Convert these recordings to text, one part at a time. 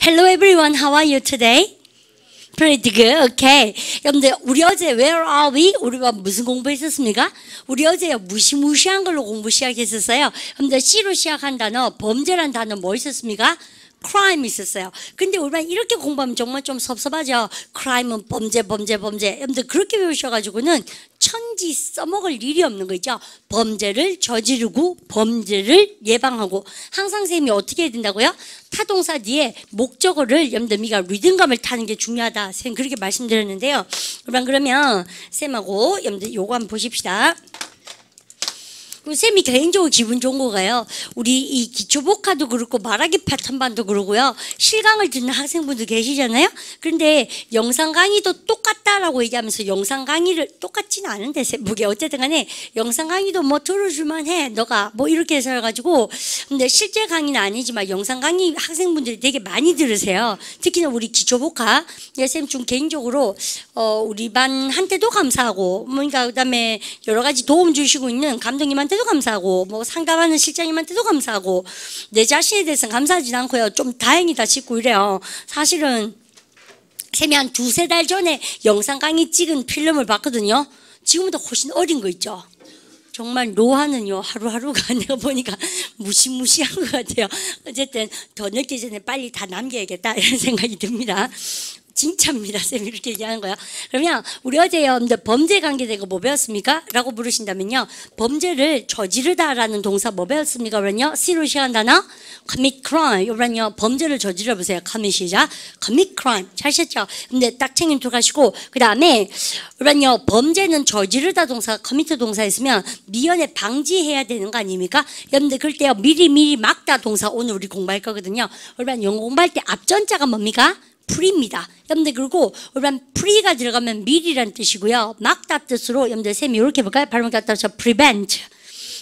Hello everyone, how are you today? Pretty good. Okay. 여러분들 우리 어제 Where are we? 우리가 무슨 공부했었습니까? 우리 어제 무시무시한 걸로 공부 시작했었어요. 여러분들 C로 시작한 단어 범죄란 단어 뭐 있었습니까? Crime 있었어요. 근데 우리가 이렇게 공부하면 정말 좀 섭섭하죠. crime은 범죄, 범죄, 범죄. 여러분들 그렇게 배우셔가지고는 천지 써먹을 일이 없는 거죠. 범죄를 저지르고 범죄를 예방하고 항상 쌤이 어떻게 해야 된다고요? 타동사 뒤에 목적어를 여러분들 미가 리듬감을 타는 게 중요하다. 쌤 그렇게 말씀드렸는데요. 그러면 쌤하고 여러분들 요거 한번 보십시다. 그리고 쌤이 개인적으로 기분 좋은 거가요. 우리 이 기초복화도 그렇고 말하기 패턴반도 그러고요. 실강을 듣는 학생분들 계시잖아요. 그런데 영상 강의도 똑같다라고 얘기하면서 영상 강의를 똑같지는 않은데 무게 어쨌든 간에 영상 강의도 뭐 들어줄만 해. 너가 뭐 이렇게 해서 해가지고 근데 실제 강의는 아니지만 영상 강의 학생분들이 되게 많이 들으세요. 특히나 우리 기초복화 쌤좀 개인적으로 어 우리 반한테도 감사하고 뭔가 그다음에 여러 가지 도움 주시고 있는 감독님한테 한테도 감사하고 뭐 상담하는 실장님한테도 감사하고 내 자신에 대해서 감사하진 않고요. 좀 다행이다 싶고 이래요. 사실은 쌤이 한 두세 달 전에 영상 강의 찍은 필름을 봤거든요. 지금보다 훨씬 어린 거 있죠. 정말 노화는요 하루하루가 내가 보니까 무시무시한 것 같아요. 어쨌든 더 늦기 전에 빨리 다 남겨야겠다 이런 생각이 듭니다. 진짜입니다. 쌤이 이렇게 얘기하는 거야. 그러면 우리 어제요, 범죄 관계되고 뭐 배웠습니까? 라고 부르신다면요. 범죄를 저지르다라는 동사 뭐 배웠습니까? 그러면요. C로 시작한 단어 commit crime. 그러면요. 범죄를 저질러 보세요. commit 시작. commit crime. 잘하셨죠? 근데 딱 챙김 들어가시고 그 다음에 그러면요. 범죄는 저지르다 동사, commit 동사 있으면 미연에 방지해야 되는 거 아닙니까? 여러분들 그럴 때요. 미리 미리 막다 동사 오늘 우리 공부할 거거든요. 그러면 영어 공부할 때 앞전자가 뭡니까? pre입니다. 여러분들 그리고 우리는 pre가 들어가면 미리란 뜻이고요. 막다 뜻으로 여러분들 쌤이 이렇게 볼까요? 발음 갖다 서 prevent.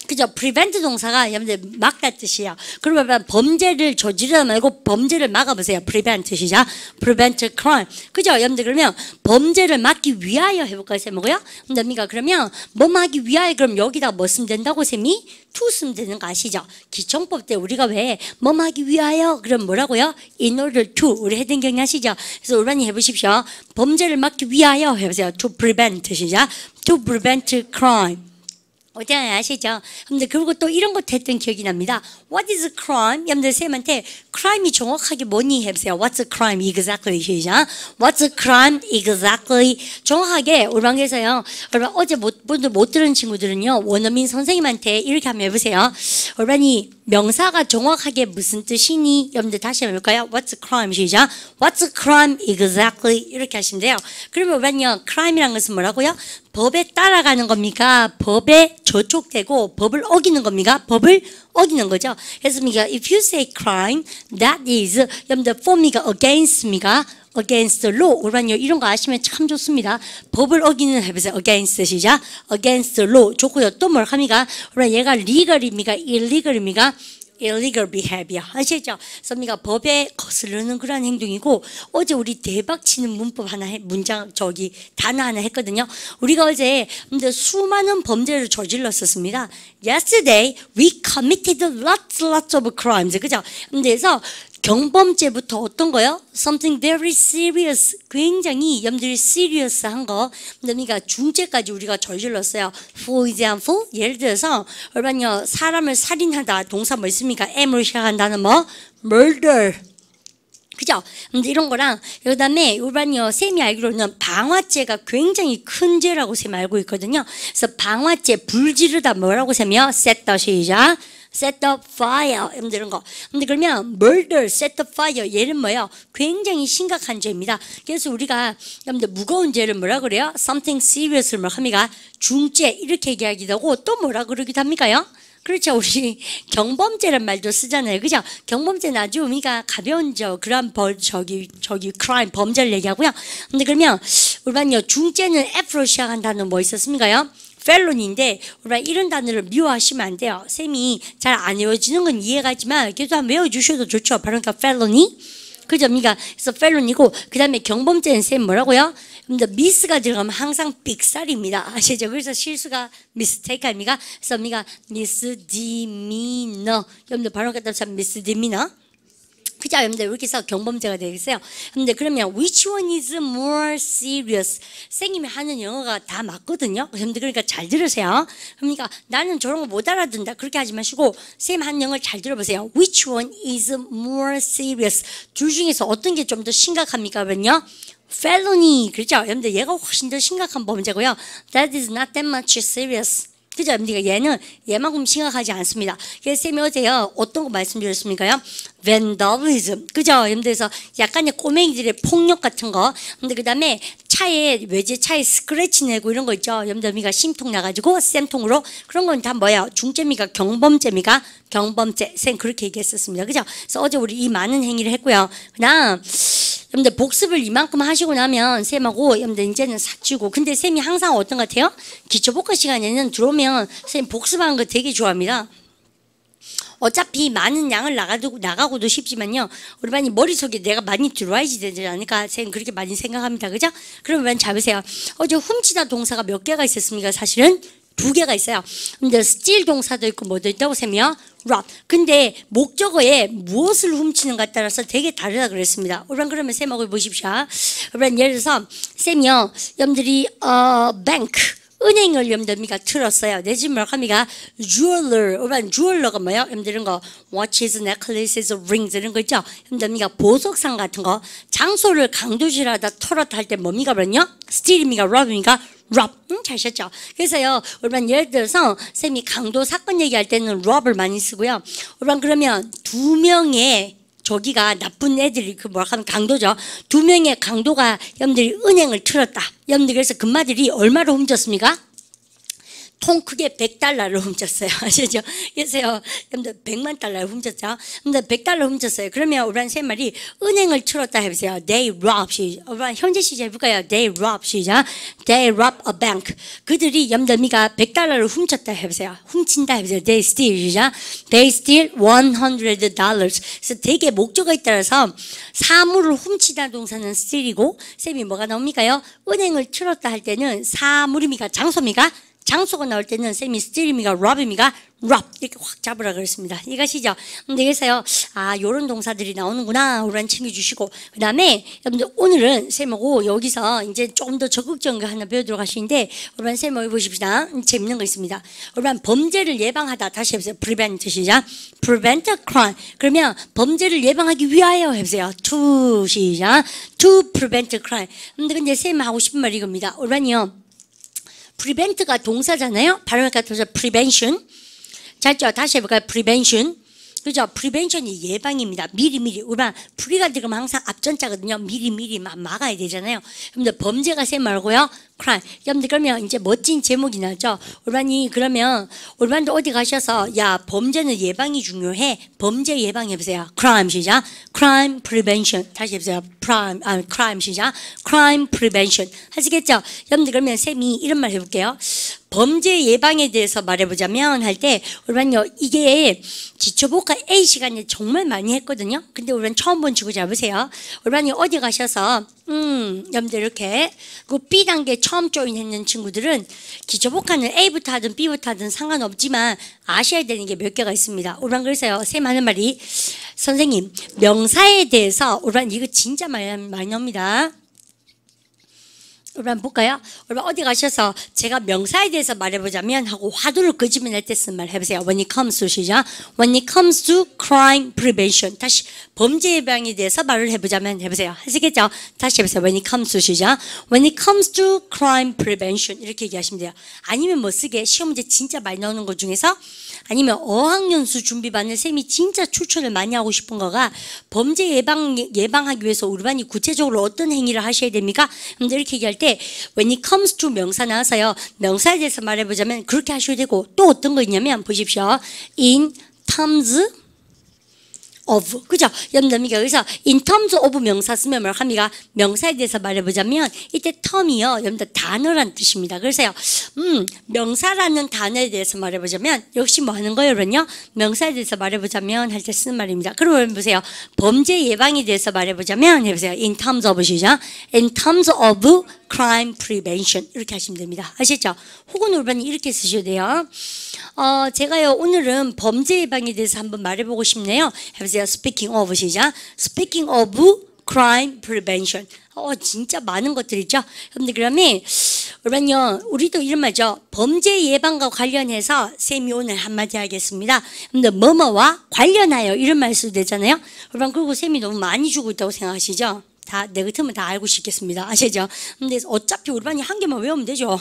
그죠? prevent 동사가 여러분들 막다 뜻이에요. 그러면 범죄를 저지르다 말고 범죄를 막아보세요. prevent 시작. prevent crime. 그죠? 여러분들 그러면 범죄를 막기 위하여 해볼까요? 쌤이고요. 뭡니까? 그러면 뭐 막기 위하여 그럼 여기다 뭐 쓰면 된다고 쌤이? to 쓰면 되는 거 아시죠? 기청법 때 우리가 왜 뭐 막기 위하여 그럼 뭐라고요? in order to 우리 해당 경이 하시죠? 그래서 우란이 해보십시오. 범죄를 막기 위하여 해보세요. to prevent 시작. to prevent crime. 어디 아시죠? 근데 그리고 또 이런 것도 했던 기억이 납니다. What is crime? 여러분들 쌤한테 crime이 정확하게 뭐니 해보세요. What's crime exactly? 시작. What's crime exactly? 정확하게 우방에서요. 여러분 어제 못, 못 들은 친구들은요. 원어민 선생님한테 이렇게 한번 해보세요. 여러분이 명사가 정확하게 무슨 뜻이니? 여러분들 다시 해볼까요? What's crime? 시작. What's crime exactly? 이렇게 하시면 돼요. 그러면 여러분요. crime이란 것은 뭐라고요? 법에 따라가는 겁니까? 법에 저촉되고 법을 어기는 겁니까? 법을 어기는 거죠. 그래서 if you say crime, that is 여러분들 form이가 against입니까? Against the law. 그러면요 이런 거 아시면 참 좋습니다. 법을 어기는 해보세요. against 시작. against the law. 좋고요. 또 뭘 합니까? 그러면 얘가 legal입니까? illegal입니까? illegal behavior 아시죠? 섭니가 법에 거스르는 그런 행동이고 어제 우리 대박 치는 문법 하나 해, 문장 저기 단어 하나 했거든요. 우리가 어제 근데 수많은 범죄를 저질렀었습니다. Yesterday we committed lots lots of crimes. 그죠? 근데서 경범죄부터 어떤 거요? Something very serious. 굉장히 염들이 serious한 거. 그러니까 중죄까지 우리가 저질렀어요. For example, 예를 들어서 얼마냐 사람을 살인하다 동사 뭐 있습니까? M으로 시작한다는 뭐? Murder. 그죠? 이런 거랑 그다음에 일반요 쌤이 알기로는 방화죄가 굉장히 큰 죄라고 쌤 알고 있거든요. 그래서 방화죄 불지르다 뭐라고 쌤이요? the 시작. set the fire 이런 거 근데 그러면 murder, set the fire 얘는 뭐예요? 굉장히 심각한 죄입니다 그래서 우리가 여러분들 무거운 죄를 뭐라 그래요? something serious를 뭐 합니까? 중죄 이렇게 얘기하기도 하고 또 뭐라 그러기도 합니까요? 그렇죠. 우리 경범죄란 말도 쓰잖아요. 그죠? 경범죄는 아주 의미가 가벼운 저 그런 벌 저기 저기 crime 범죄를 얘기하고요. 근데 그러면 우리반요 중죄는 F로 시작한다는 뭐 있었습니까요? 펠론인데 우리가 이런 단어를 미워하시면 안 돼요. 쌤이 잘 안 외워지는 건 이해가지만 계속 한번 외워주셔도 좋죠. 그러니까 펠론이 그죠? 그러니까 그래서 펠론이고 그 다음에 경범죄는 쌤 뭐라고요? 근데 미스가 들어가면 항상 빅살입니다. 아시죠? 그래서 실수가 미스테이크 아닙니까? 그래서 우리가 미스디미너 여러분들 바로 갖다 참 미스디미너 그죠? 여러분들 해서 경범죄가 되겠어요. 근데 그러면 which one is more serious? 선생님이 하는 영어가 다 맞거든요. 여러분들 그러니까 잘 들으세요. 그러니까 나는 저런 거 못 알아듣는다. 그렇게 하지 마시고 쌤 하는 영어를 잘 들어보세요. which one is more serious? 둘 중에서 어떤 게 좀 더 심각합니까? 그러면요. felony 그렇죠? 여러분들 얘가 훨씬 더 심각한 범죄고요. That is not that much serious. 그죠? 여러분들 얘는 얘만큼 심각하지 않습니다. 그래서 쌤이 어제요 어떤 거 말씀드렸습니까요? vandalism 그죠? 여러분들에서 약간의 꼬맹이들의 폭력 같은 거. 근데 그 다음에 차에 외제 차에 스크래치 내고 이런 거 있죠. 여러분들 미가 심통 나가지고 쌤통으로 그런 건 다 뭐야? 중죄미가 경범죄미가 경범죄. 쌤 그렇게 얘기했었습니다. 그죠? 그래서 어제 우리 이 많은 행위를 했고요. 그다음 여러분들 복습을 이만큼 하시고 나면 쌤하고 여러분들 이제는 사주고 근데 쌤이 항상 어떤 것 같아요? 기초복과 시간에는 들어오면 쌤 복습하는 거 되게 좋아합니다. 어차피 많은 양을 나가도, 나가고도 싶지만요. 우리 반이 머릿속에 내가 많이 들어와야지 되지 않을까. 쌤 그렇게 많이 생각합니다. 그죠? 그러면 잡으세요. 어제 훔치다 동사가 몇 개가 있었습니까? 사실은 두 개가 있어요. 근데 steal 동사도 있고 뭐도 있다고 쌤이요? rob. 근데 목적어에 무엇을 훔치는가 따라서 되게 다르다 그랬습니다. 여러분 그러면 쌤하고 보십시오. 여러분 예를 들어서 쌤이요. 여러분들이 어 bank 은행을 여러분들미가 틀었어요. 내집 뭐합니까? jeweler. 여러분 jeweler가? 여러분들 이런 거 watches, necklaces, rings 이런 거 있죠? 여러분들미가 보석상 같은 거 장소를 강도질하다 털었다 할 때 뭡니까 그러냐? steal입니까? rob입니까? Rob. 응, 잘 썼죠? 그래서요, 여러분 예를 들어서 쌤이 강도 사건 얘기할 때는 rob을 많이 쓰고요. 여러분 그러면 두 명의 저기가 나쁜 애들이 그 뭐라 하면 강도죠. 두 명의 강도가 여러분들이 은행을 틀었다. 여러분들 그래서 금마들이 얼마로 훔쳤습니까? 통 크게 100달러를 훔쳤어요. 아시죠? 여러분들 100만 달러를 훔쳤죠? 근데 100달러 훔쳤어요. 그러면 우리한 세 말이 은행을 틀었다 해보세요. They rob, 시작. 현재 시작 해볼까요? They rob, 시작. They rob a bank. 그들이 염더미가 100달러를 훔쳤다 해보세요. 훔친다 해보세요. They steal, 시작. They steal 100 dollars. 그래서 되게 목적어에 따라서 사물을 훔치다 동사는 steal이고, 쌤이 뭐가 나옵니까요? 은행을 틀었다 할 때는 사물입니까? 장소입니까? 장소가 나올 때는 쌤이 스틸입니까? 럽입니까? 럽 이렇게 확 잡으라 그랬습니다. 이것이죠. 근데 그래서요, 아 요런 동사들이 나오는구나. 우란 챙겨주시고 그 다음에 여러분들 오늘은 쌤하고 여기서 이제 조금 더 적극적인 거 하나 배우도록 하시는데 우란 쌤하고 보십시다. 재밌는 거 있습니다. 우란 범죄를 예방하다 다시 해보세요. prevent 시작. prevent crime. 그러면 범죄를 예방하기 위하여 해보세요. to 시작. to prevent crime. 근데 근데 쌤 하고 싶은 말이 이겁니다. 우란이요. Prevent가 동사잖아요. 발음을 갖다서 prevention. 잘죠? 다시 해볼까요? prevention. 그죠? prevention이 예방입니다. 미리미리. 우리가 pre가 들어가면 항상 앞전자거든요. 미리미리 막 막아야 되잖아요. 여러분들 범죄가 세 말고요. Crime. 여러분들 그러면 이제 멋진 제목이 나죠. 올반이 그러면 올반도 어디 가셔서 야 범죄는 예방이 중요해. 범죄 예방해보세요. crime 시작. crime prevention. 다시 해보세요. crime, 아, crime 시작. crime prevention. 하시겠죠? 여러분들 그러면 쌤이 이런 말 해볼게요. 범죄 예방에 대해서 말해보자면 할 때 우리는요 이게 지초복과 A 시간에 정말 많이 했거든요. 근데 우리는 처음 본 친구 잡으세요. 우리는 어디 가셔서 음 여러분들 이렇게 그 B 단계 처음 조인했는 친구들은 기초복화는 A부터 하든 B부터 하든 상관없지만 아셔야 되는 게 몇 개가 있습니다. 우리는 그래서요 쌤 하는 말이 선생님 명사에 대해서 우리는 이거 진짜 많이 많이 나옵니다. 여러분 볼까요? 여러분 어디 가셔서 제가 명사에 대해서 말해보자면 하고 화두를 끄집어낼 때쓴말 해보세요. When it comes to 시작. When it comes to crime prevention. 다시 범죄 예방에 대해서 말을 해보자면 해보세요. 하시겠죠? 다시 해보세요. When it comes to 시작. When it comes to crime prevention 이렇게 얘기하시면 돼요. 아니면 뭐 쓰게 시험 문제 진짜 많이 나오는 것 중에서 아니면 어학연수 준비받는 쌤이 진짜 추천을 많이 하고 싶은 거가 범죄 예방 예방하기 위해서 우리 반이 구체적으로 어떤 행위를 하셔야 됩니까? 이렇게 얘기할 때 when it comes to 명사 나와서요 명사에 대해서 말해보자면 그렇게 하셔야 되고 또 어떤 거 있냐면 보십시오 in terms of 그죠? 여러분들 여기서 in terms of 명사 쓰면 뭘 합니까? 명사에 대해서 말해보자면 이때 term이요 여러분들 단어란 뜻입니다. 그래서요 음 명사라는 단어에 대해서 말해보자면 역시 뭐 하는 거예요, 여러분요? 명사에 대해서 말해보자면 할 때 쓰는 말입니다. 그러면 보세요 범죄 예방에 대해서 말해보자면 해보세요 in terms of 시작 in terms of crime prevention 이렇게 하시면 됩니다. 아시죠? 혹은 올바님 이렇게 쓰셔야 돼요. 어, 제가요 오늘은 범죄 예방에 대해서 한번 말해보고 싶네요. 해보세요. Speaking of 시작. Speaking of crime prevention. 어, 진짜 많은 것들 있죠. 여러분들 그러면 그러면요 우리도 이런 말죠. 범죄 예방과 관련해서 쌤이 오늘 한마디 하겠습니다. 근데 뭐뭐와 관련하여 이런 말 써도 되잖아요. 그러면 그리고 쌤이 너무 많이 주고 있다고 생각하시죠? 다 내 같으면 다 알고 싶겠습니다. 아시죠? 근데 어차피 우리 반이 한 개만 외우면 되죠.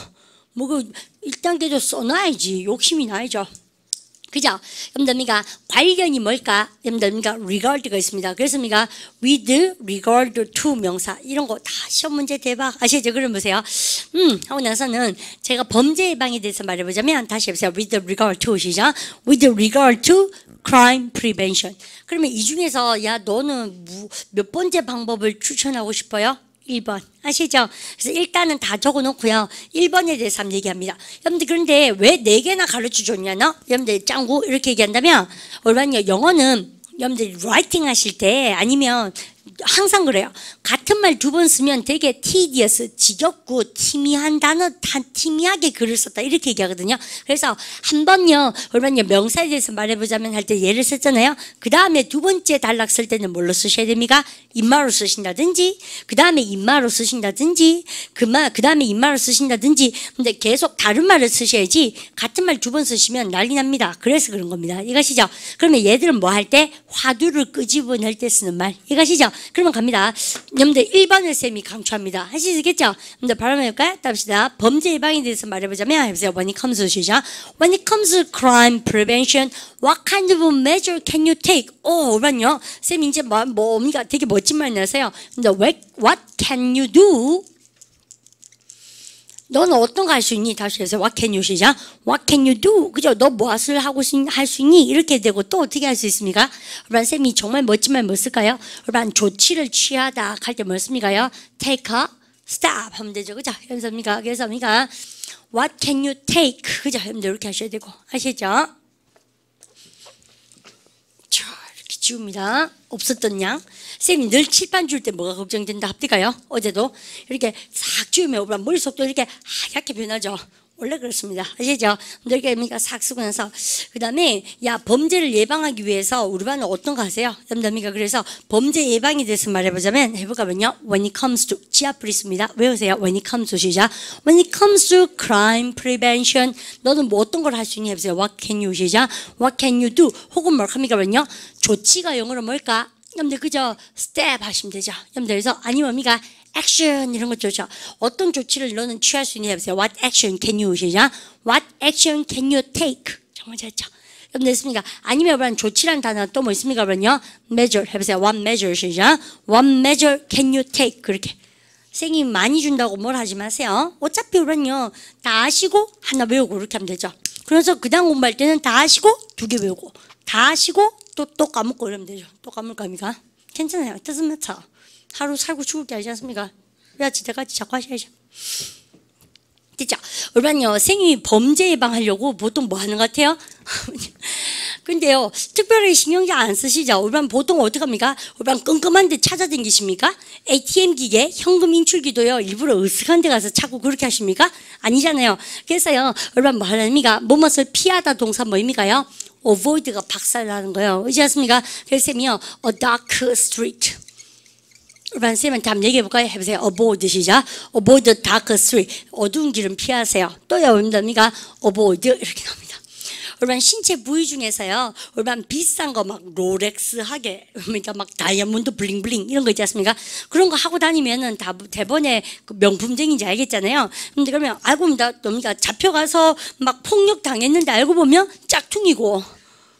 뭐 그 1단계도 써놔야지 욕심이 나야죠. 그죠? 여러분들 관련이 뭘까? 여러분들 regard가 있습니다. 그래서 우리가 with regard to 명사 이런 거 다 시험 문제 대박 아시죠? 그럼 보세요. 음 하고 나서는 제가 범죄 예방에 대해서 말해보자면 다시 해보세요. with regard to 시작. with regard to crime prevention. 그러면 이 중에서 야 너는 몇 번째 방법을 추천하고 싶어요? 1번. 아시죠? 그래서 일단은 다 적어 놓고요. 1번에 대해서 한번 얘기합니다. 여러분들 그런데 왜 4개나 가르쳐 줬냐 나? 여러분들 짱구 이렇게 얘기한다면 얼마냐 영어는 여러분들 라이팅 하실 때 아니면 항상 그래요. 같은 말 두 번 쓰면 되게 tedious, 지겹고 티미한 단어, 티미하게 글을 썼다 이렇게 얘기하거든요. 그래서 한 번요, 그러면요 명사에 대해서 말해보자면 할 때 예를 썼잖아요. 그 다음에 두 번째 단락 쓸 때는 뭘로 쓰셔야 됩니까? 인마로 쓰신다든지, 그 다음에 인마로 쓰신다든지, 그말 그 다음에 인마로 쓰신다든지. 근데 계속 다른 말을 쓰셔야지 같은 말 두 번 쓰시면 난리 납니다. 그래서 그런 겁니다. 이것이죠. 그러면 얘들은 뭐 할 때 화두를 끄집어낼 때 쓰는 말. 이것이죠. 그러면 갑니다. 여러분들 1번을 쌤이 강추합니다. 하시겠죠? 여러분들 바로 해볼까요? 답시다. 범죄 예방에 대해서 말해보자면 해보세요. When it comes to 시작. When it comes to crime prevention, what kind of measure can you take? 오, 그럼요. 쌤 이제 뭐, 뭡니까? 되게 멋진 말 내세요. 근데 what can you do? 너는 어떤 거 할 수 있니? 다시 해서 What can you 시작? What can you do? 그죠? 너 무엇을 하고 할수 있니? 이렇게 되고 또 어떻게 할 수 있습니까? 여러분 쌤이 정말 멋진 말뭐 쓸까요? 여러분 조치를 취하다 할 때 뭐 씁니까요? Take a stop 하면 되죠. 그죠? 연습입니까? 그래서 우리가 What can you take? 그죠? 여러분들 이렇게 하셔야 되고 아시죠? 자 이렇게 지웁니다. 없었던 양. 쌤이 늘 칠판 줄 때 뭐가 걱정된다 합니까요? 어제도 이렇게 싹 지우면 오브라 머릿속도 이렇게 하얗게 변하죠. 원래 그렇습니다. 아시죠? 늙게미가 싹 쓰고 나서 그 다음에 야 범죄를 예방하기 위해서 우리 반은 어떤 거 하세요? 여러분들 그래서 범죄 예방에 대해서 말해보자면 해볼까면요. When it comes to 지압불 있습니다. 외우세요. When it comes to 시작. When it comes to crime prevention 너는 뭐 어떤 걸 할 수 있니? 해보세요. What can you 시작. What can you do? 혹은 뭘 합니까면요. 조치가 영어로 뭘까? 여러분들 그저 step 하시면 되죠. 여러분들 그래서 아니면 뭡니 까? 액션 이런 것 좋죠. 어떤 조치를 너는 취할 수 있냐 해보세요. What action can you 시작? What action can you take? 정말 잘했죠. 여러분 됐습니까? 아니면 그런 조치란 단어 또 뭐 있습니까? 그러면요. measure 해보세요. What measure 시작? What measure can you take? 그렇게. 생이 많이 준다고 뭘 하지 마세요. 어차피 그런요. 다 아시고 하나 외우고 이렇게 하면 되죠. 그래서 그 다음 공부할 때는 다 아시고 두 개 외우고 다 아시고 또, 또 까먹고 이러면 되죠. 또 까먹을 겁니까? 괜찮아요. 뜻은 맞죠. 하루 살고 죽을 게 아니지 않습니까? 야, 지대까지 자꾸 하셔야죠. 됐죠? 여러분요, 생이 범죄 예방하려고 보통 뭐 하는 것 같아요? 근데요, 특별히 신경이 안 쓰시죠? 여러분 보통 어떻게 합니까? 여러분 끔끔한 데 찾아다니십니까? ATM 기계, 현금 인출기도요, 일부러 으슥한 데 가서 찾고 그렇게 하십니까? 아니잖아요. 그래서요, 여러분 뭐 하십니까? 뭐뭇을 피하다 동사 뭐입니까요? avoid가 박살나는 거예요. 그렇지 않습니까? 그래서 쌤이요, a dark street. 일반 쌤은 한번 얘기해 볼까요? 해보세요. avoid 시작. avoid street. 어두운 길은 피하세요. 또요, 뭡니까? avoid 이렇게 나옵니다. 일반 신체 부위 중에서요. 일반 비싼 거 막 롤렉스 하게 그러니까 막 다이아몬드 블링블링 이런 거 있지 않습니까? 그런 거 하고 다니면은 다 대번에 그 명품쟁인지 알겠잖아요. 근데 그러면 알고 보면 뭡니까? 잡혀가서 막 폭력 당했는데 알고 보면 짝퉁이고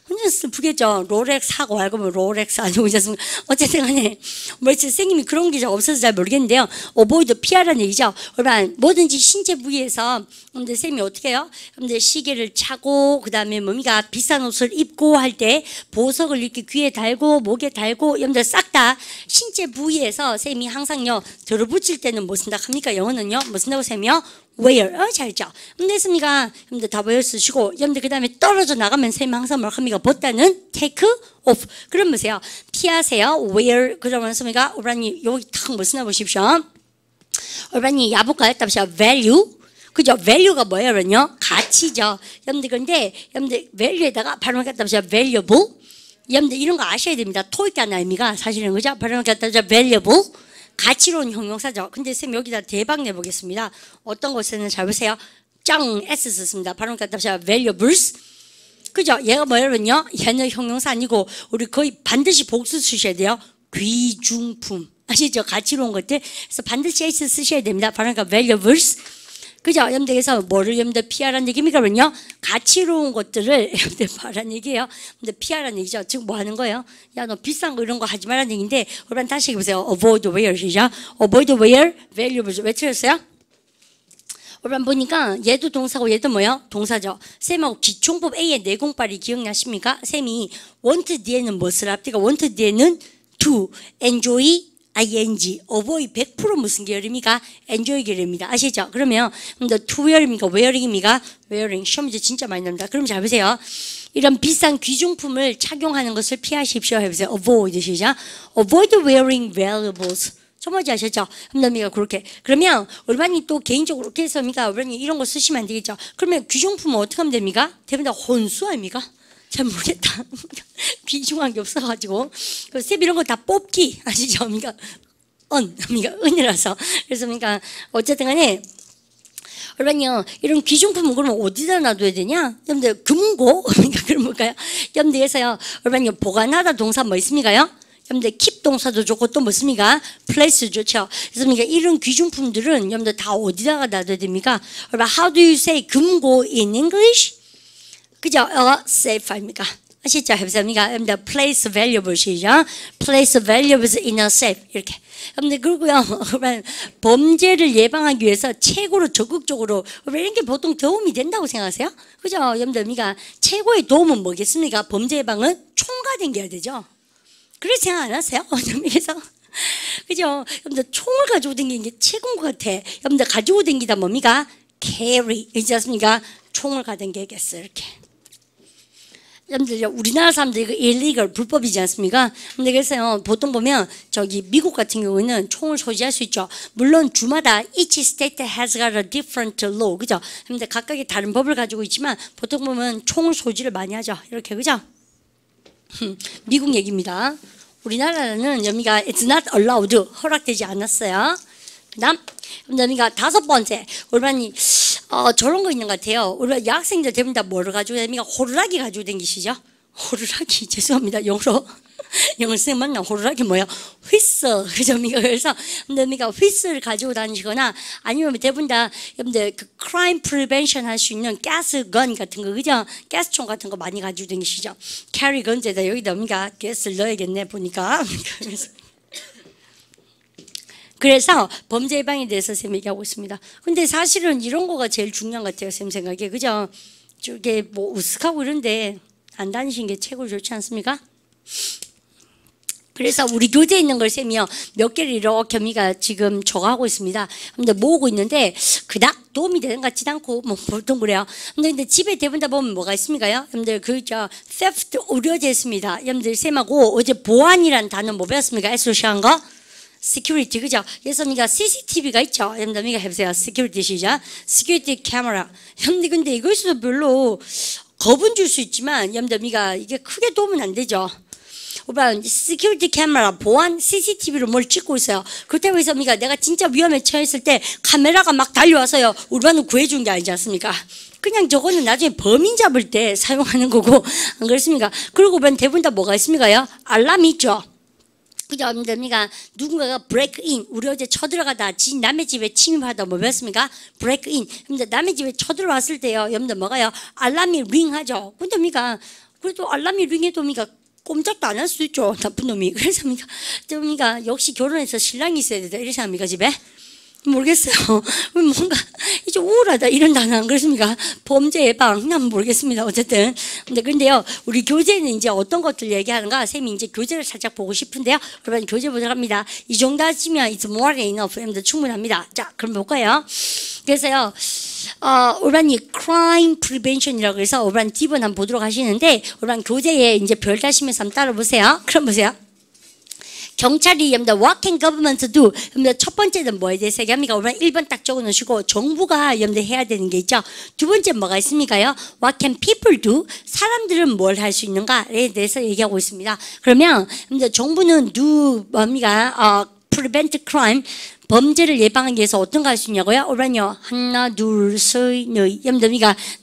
완전 슬프겠죠. 롤렉스 하고 알고 보면 롤렉스 아니고 이제 어쨌든 간에 뭐 선생님이 그런 게 없어서 잘 모르겠는데요. avoid 피하라는 얘기죠. 그러면 뭐든지 신체 부위에서 근데 쌤이 어떻게 해요? 근데 시계를 차고 그다음에 뭡니까 비싼 옷을 입고 할 때 보석을 이렇게 귀에 달고 목에 달고 여러분들 싹 다 신체 부위에서 쌤이 항상요 들어붙일 때는 뭐 쓴다 합니까? 영어는요 뭐 쓴다고 쌤이요? Where 어, 잘죠. 됐습니까? 여러분들 다 외워 쓰시고 여러분들 그 다음에 떨어져 나가면 쌤이 항상 뭘 합니까? 보다는 take off. 그럼 보세요. 피하세요. where 그러면 습니까? 오라니 여기 탁뭐 쓰나 보십시오. 얼반이 야볼까요? 답시야 value. 그죠? value가 뭐예요, 그러면요? 가치죠. 여러분들 근데 여러분들 value에다가 갖다 보세요. valuable. 여러분들 이런 거 아셔야 됩니다. 토익 하나 의미가 사실은 그죠? 갖다 보세요. valuable. 가치로운 형용사죠. 근데 쌤 여기다 대박 내보겠습니다. 어떤 곳에는 잘 보세요. 짱 S 썼습니다. 발음 갖다 보세요. valuables. 그죠? 얘가 뭐냐면요. 얘는 형용사 아니고 우리 거의 반드시 복수 쓰셔야 돼요. 귀중품. 아시죠? 가치로운 것들. 그래서 반드시 S 쓰셔야 됩니다. 그러니까 valuables. 그죠? 여러분들께서 뭐를 여러분들 피하라는 얘기입니까? 그러면요. 가치로운 것들을 여러분들 말하는 얘기예요. 근데 피하라는 얘기죠. 지금 뭐 하는 거예요? 야, 너 비싼 거 이런 거 하지 말라는 얘기인데, 여러분 다시 해보세요. avoid where 시죠? avoid where valuables. 왜 틀렸어요? 여러분 보니까 얘도 동사고 얘도 뭐요? 동사죠. 쌤하고 기총법 A의 내공빨이 기억나십니까? 쌤이 want 뒤에는 무엇을 합니까? want 뒤에는 to, enjoy, ing, avoid 100% 무슨 계열입니까? enjoy 계열입니다. 아시죠? 그러면 근데 to wear입니까? wearing입니까? wearing. 시험 문제 진짜 많이 나옵니다. 그럼 잘 보세요. 이런 비싼 귀중품을 착용하는 것을 피하십시오. 해보세요. avoid 시작. avoid wearing valuables. 처머지 아셨죠? 함남이가 그렇게. 그러면 얼반이 또 개인적으로 그렇게 해서입니까? 얼반이 이런 거 쓰시면 안 되겠죠? 그러면 귀중품은 어떻게 하면 됩니까? 대부분 다 혼수 아닙니까? 잘 모르겠다. 귀중한 게 없어가지고. 그 이런 거 다 뽑기 아시죠? 그러니까 은, 그러니까 은이라서. 그래서 그러니까 어쨌든 간에 그러면요 이런 귀중품은 그러면 어디다 놔둬야 되냐? 여러분들 금고 그러니까 그런 뭘까요? 여러분들에서요 여러분요 보관하다 동사 뭐 있습니까요? 여러분들 킵 동사도 좋고 또 무엇입니까? 플레이스 좋죠. 그래서 그러니까 이런 귀중품들은 여러분들 다 어디다가 놔둬야 됩니까? 여러분 how do you say 금고 in English? 그죠? 어, safe 아닙니까? 아시죠? 해보십니까? 여러분들 place valuables이죠. place valuables in a safe 이렇게. 여러분들 그리고요, 범죄를 예방하기 위해서 최고로 적극적으로 이런 게 보통 도움이 된다고 생각하세요? 그죠? 여러분들 그러니까 최고의 도움은 뭐겠습니까? 범죄 예방은 총괄된게야 되죠. 그렇게 생각 안 하세요? 그래서 그죠? 여러분들 총을 가지고 다니는 게 최고인 것 같아. 여러분들 가지고 다니다 뭡니까? carry 있지 않습니까? 총을 가던 게겠어 이렇게. 여러분들 우리나라 사람들 이거 illegal 불법이지 않습니까? 근데 그래서요 보통 보면 저기 미국 같은 경우에는 총을 소지할 수 있죠. 물론 주마다 each state has got a different law 그죠? 근데 각각의 다른 법을 가지고 있지만 보통 보면 총을 소지를 많이 하죠. 이렇게 그죠? 미국 얘기입니다. 우리나라는 여기가 it's not allowed 허락되지 않았어요. 그다음 여기가 다섯 번째 우리반이 어, 저런 거 있는 것 같아요. 우리 여학생들 대부분 다 뭐를 가지고 다니까 호루라기 가지고 다니시죠? 호루라기 죄송합니다. 영어로 영어 쌤 만나 호루라기 뭐야? 휘슬 그죠? 그래서 여러분가 휘슬을 가지고 다니시거나 아니면 대부분 다 여러분들 그 crime prevention 할수 있는 가스 건 같은 거 그죠? 가스총 같은 거 많이 가지고 다니시죠? carry 건제다 여기다 우리가 가스를 넣어야겠네 보니까 그래서 그래서 범죄 예방에 대해서 쌤 얘기하고 있습니다. 근데 사실은 이런 거가 제일 중요한 것 같아요. 쌤 생각에. 그죠? 저게 뭐 우스하고 이런데 안 다니신 게 최고 좋지 않습니까? 그래서 우리 교재에 있는 걸 쌤이요 몇 개를 이렇게 미가 지금 적어하고 있습니다. 근데 모으고 있는데 그닥 도움이 되는 것 같지도 않고 뭐 보통 그래요. 근데, 근데 집에 대부분 다 보면 뭐가 있습니까요? 여러분들 그저 theft 우려제 있습니다. 여러분들 쌤하고 어제 보안이란 단어 뭐 배웠습니까? 에소시한 거? Security 그죠? 우리가 CCTV가 있죠. 우리가 해보세요. security 시작. security camera. 여러분들 근데 이것도 별로 겁은 줄 수 있지만 우리가 이게 크게 도움은 안 되죠. 오빠 security camera 보안 CCTV로 뭘 찍고 있어요. 그렇다고 해서 우리가 내가 진짜 위험에 처했을 때 카메라가 막 달려와서요. 우리반을 구해준 게 아니지 않습니까? 그냥 저거는 나중에 범인 잡을 때 사용하는 거고 안 그렇습니까? 그리고 대부분 다 뭐가 있습니까요? 알람이 있죠. 그죠? 여러분들 누군가가 break in 우리 어제 쳐들어가다 지 남의 집에 침입하다 뭐 배웠습니까? break in 여러분들 남의 집에 쳐들어왔을 때요. 여러분들 뭐가요? 알람이 ring하죠. 근데 우리가 그래도 알람이 ring해도 우리가 꼼짝도 안 할 수도 있죠. 나쁜 놈이. 그래서 우리가 우리가 역시 결혼해서 신랑이 있어야 되다. 이래서 합니까 집에? 모르겠어요. 뭔가 이제 우울하다 이런 단어 안 그렇습니까? 범죄 예방 난 모르겠습니다. 어쨌든 근데 근데요 우리 교재는 이제 어떤 것들 얘기하는가 쌤이 이제 교재를 살짝 보고 싶은데요. 여러분 교재 보도록 합니다. 이 정도 하시면 it's more than 충분합니다. 자 그럼 볼까요? 그래서요. 어, 올반이 crime prevention이라고 해서 올반 팁은 한번 보도록 하시는데 올반 교재에 이제 별 다시면서 한번 따라 보세요. 그럼 보세요. 경찰이 여러분들 what can government do? 여러분들 첫 번째는 뭐에 대해서 얘기합니까? 오늘 1번 딱 적어 놓으시고 정부가 여러분들 해야 되는 게 있죠. 두 번째 뭐가 있습니까요? What can people do? 사람들은 뭘 할 수 있는가에 대해서 얘기하고 있습니다. 그러면 여러분들 정부는 do 뭡니까? 어, prevent crime 범죄를 예방하기 위해서 어떤 거 할 수 있냐고요? 오란요 하나 둘셋넷 여러분들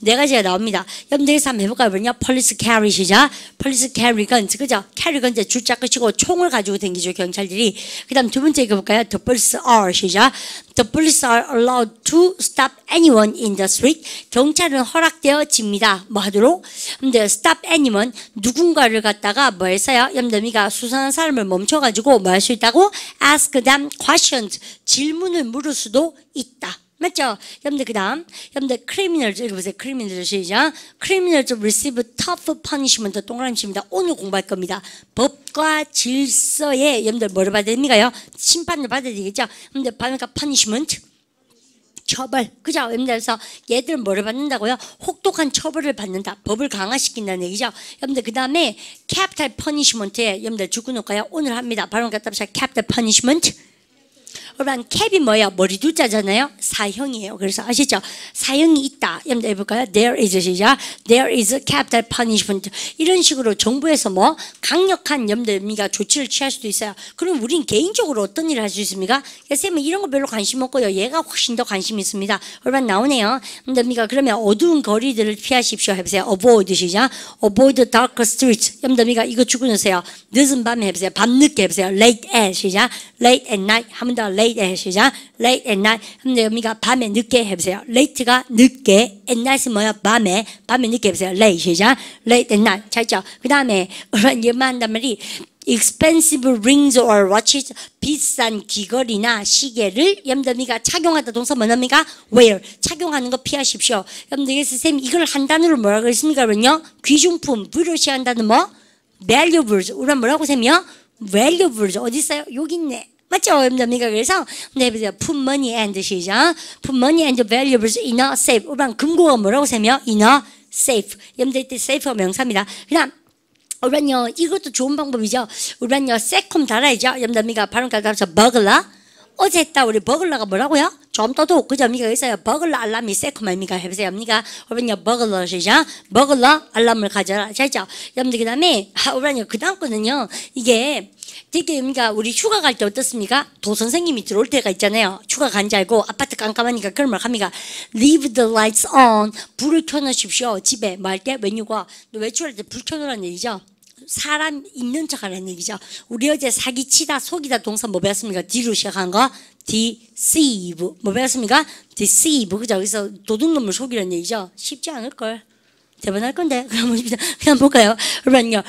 네 가지가 나옵니다. 여러분들 한번 해볼까요? 뭐냐? police carry 시작. police carry gun 그죠? carry gun 이제 줄자 끝이고 총을 가지고 다니죠 경찰들이. 그다음 두 번째 이거 볼까요? The police are 시작. The police are allowed to stop anyone in the street. 경찰은 허락되어집니다. 뭐 하도록? 근데 stop anyone 누군가를 갖다가 뭐 했어요? 염담이가 수상한 사람을 멈춰가지고 뭐 할 수 있다고? Ask them questions. 질문을 물을 수도 있다. 맞죠? 여러분들 그다음 여러분들 criminals 읽어보세요. criminals 시작. criminals receive tough punishment 동그라미 칩니다. 오늘 공부할 겁니다. 법과 질서에 여러분들 뭐를 받아야 됩니까요? 심판을 받아야 되겠죠? 여러분들 받으니까 punishment 처벌. 그죠? 여러분들서 얘들 뭐를 받는다고요? 혹독한 처벌을 받는다. 법을 강화시킨다는 얘기죠. 여러분들 그 다음에 capital punishment에 여러분들 죽어놓을까요? 오늘 합니다. 바로 갖다 봅시다. capital punishment. 그러면 캡이 뭐예요? 머리 두자잖아요. 사형이에요. 그래서 아시죠? 사형이 있다. 여러분들 해볼까요? There is 시작. There is capital punishment. 이런 식으로 정부에서 뭐 강력한 염려미가 조치를 취할 수도 있어요. 그럼 우린 개인적으로 어떤 일을 할 수 있습니까? 쌤은 이런 거 별로 관심 없고요. 얘가 훨씬 더 관심 있습니다. 그러면 나오네요. 염려미가 그러면 어두운 거리들을 피하십시오. 해보세요. Avoid 시작. Avoid dark streets. 염려미가 이거 죽어놓으세요. 늦은 밤에 해보세요. 밤늦게 해보세요. Late at 시작. Late at night. 한 번 더 late at 시작. late at night. 근데 여기가 밤에 늦게 해보세요. late가 늦게, at night은 뭐야? 밤에, 밤에 늦게 해보세요. late 시작. late at night. 자, 있죠? 그 다음에, 그런 얘만 한단 말이, expensive rings or watches 비싼 귀걸이나 시계를 여러분들이가 착용하다 동사 뭐랍니까? wear 착용하는 거 피하십시오. 그래서 쌤 이걸 한 단어로 뭐라고 했습니까? 그러면요 귀중품 불효시한다는 뭐? valuables 우리가 뭐라고 쌤이요? valuables 어디 있어요? 여기 있네. 맞죠? 여러분들 그래서 네 put money and 시작. put money and valuables in a safe. 우리가 금고가 뭐라고 쌤이요? in a safe. 여러분들 이때 safe가 명사입니다. 그다음 우리는요 이것도 좋은 방법이죠. 우리는요 세콤 달아야죠. 여러분들 발음 가다서 버글라 어제 했다 우리 버글러가 뭐라고요? 좀 떠도 그죠? 미가 있어요. 버글러 알람이 세콤합니까? 해보세요. 미가 우리는요 버글러 시작. 버글러 알람을 가져라. 자죠. 여러분들 그다음에 우리는요 그다음 거는요 이게 되게 그러니까 우리 휴가 갈 때 어떻습니까? 도 선생님이 들어올 때가 있잖아요. 휴가 간 줄 알고 아파트 깜깜하니까 그런 말 합니까? Leave the lights on. 불을 켜놓으십시오. 집에 뭐할때 메뉴가 외출할 때 불 켜놓으라는 얘기죠. 사람 있는 척 하는 얘기죠. 우리 어제 사기치다, 속이다 동사 뭐 배웠습니까? 뒤로 시작한 거. deceive. 뭐 배웠습니까? deceive. 그죠? 그래서 도둑놈을 속이라는 얘기죠. 쉽지 않을 걸. 대변할 건데. 그럼 그냥 볼까요? 그러면요.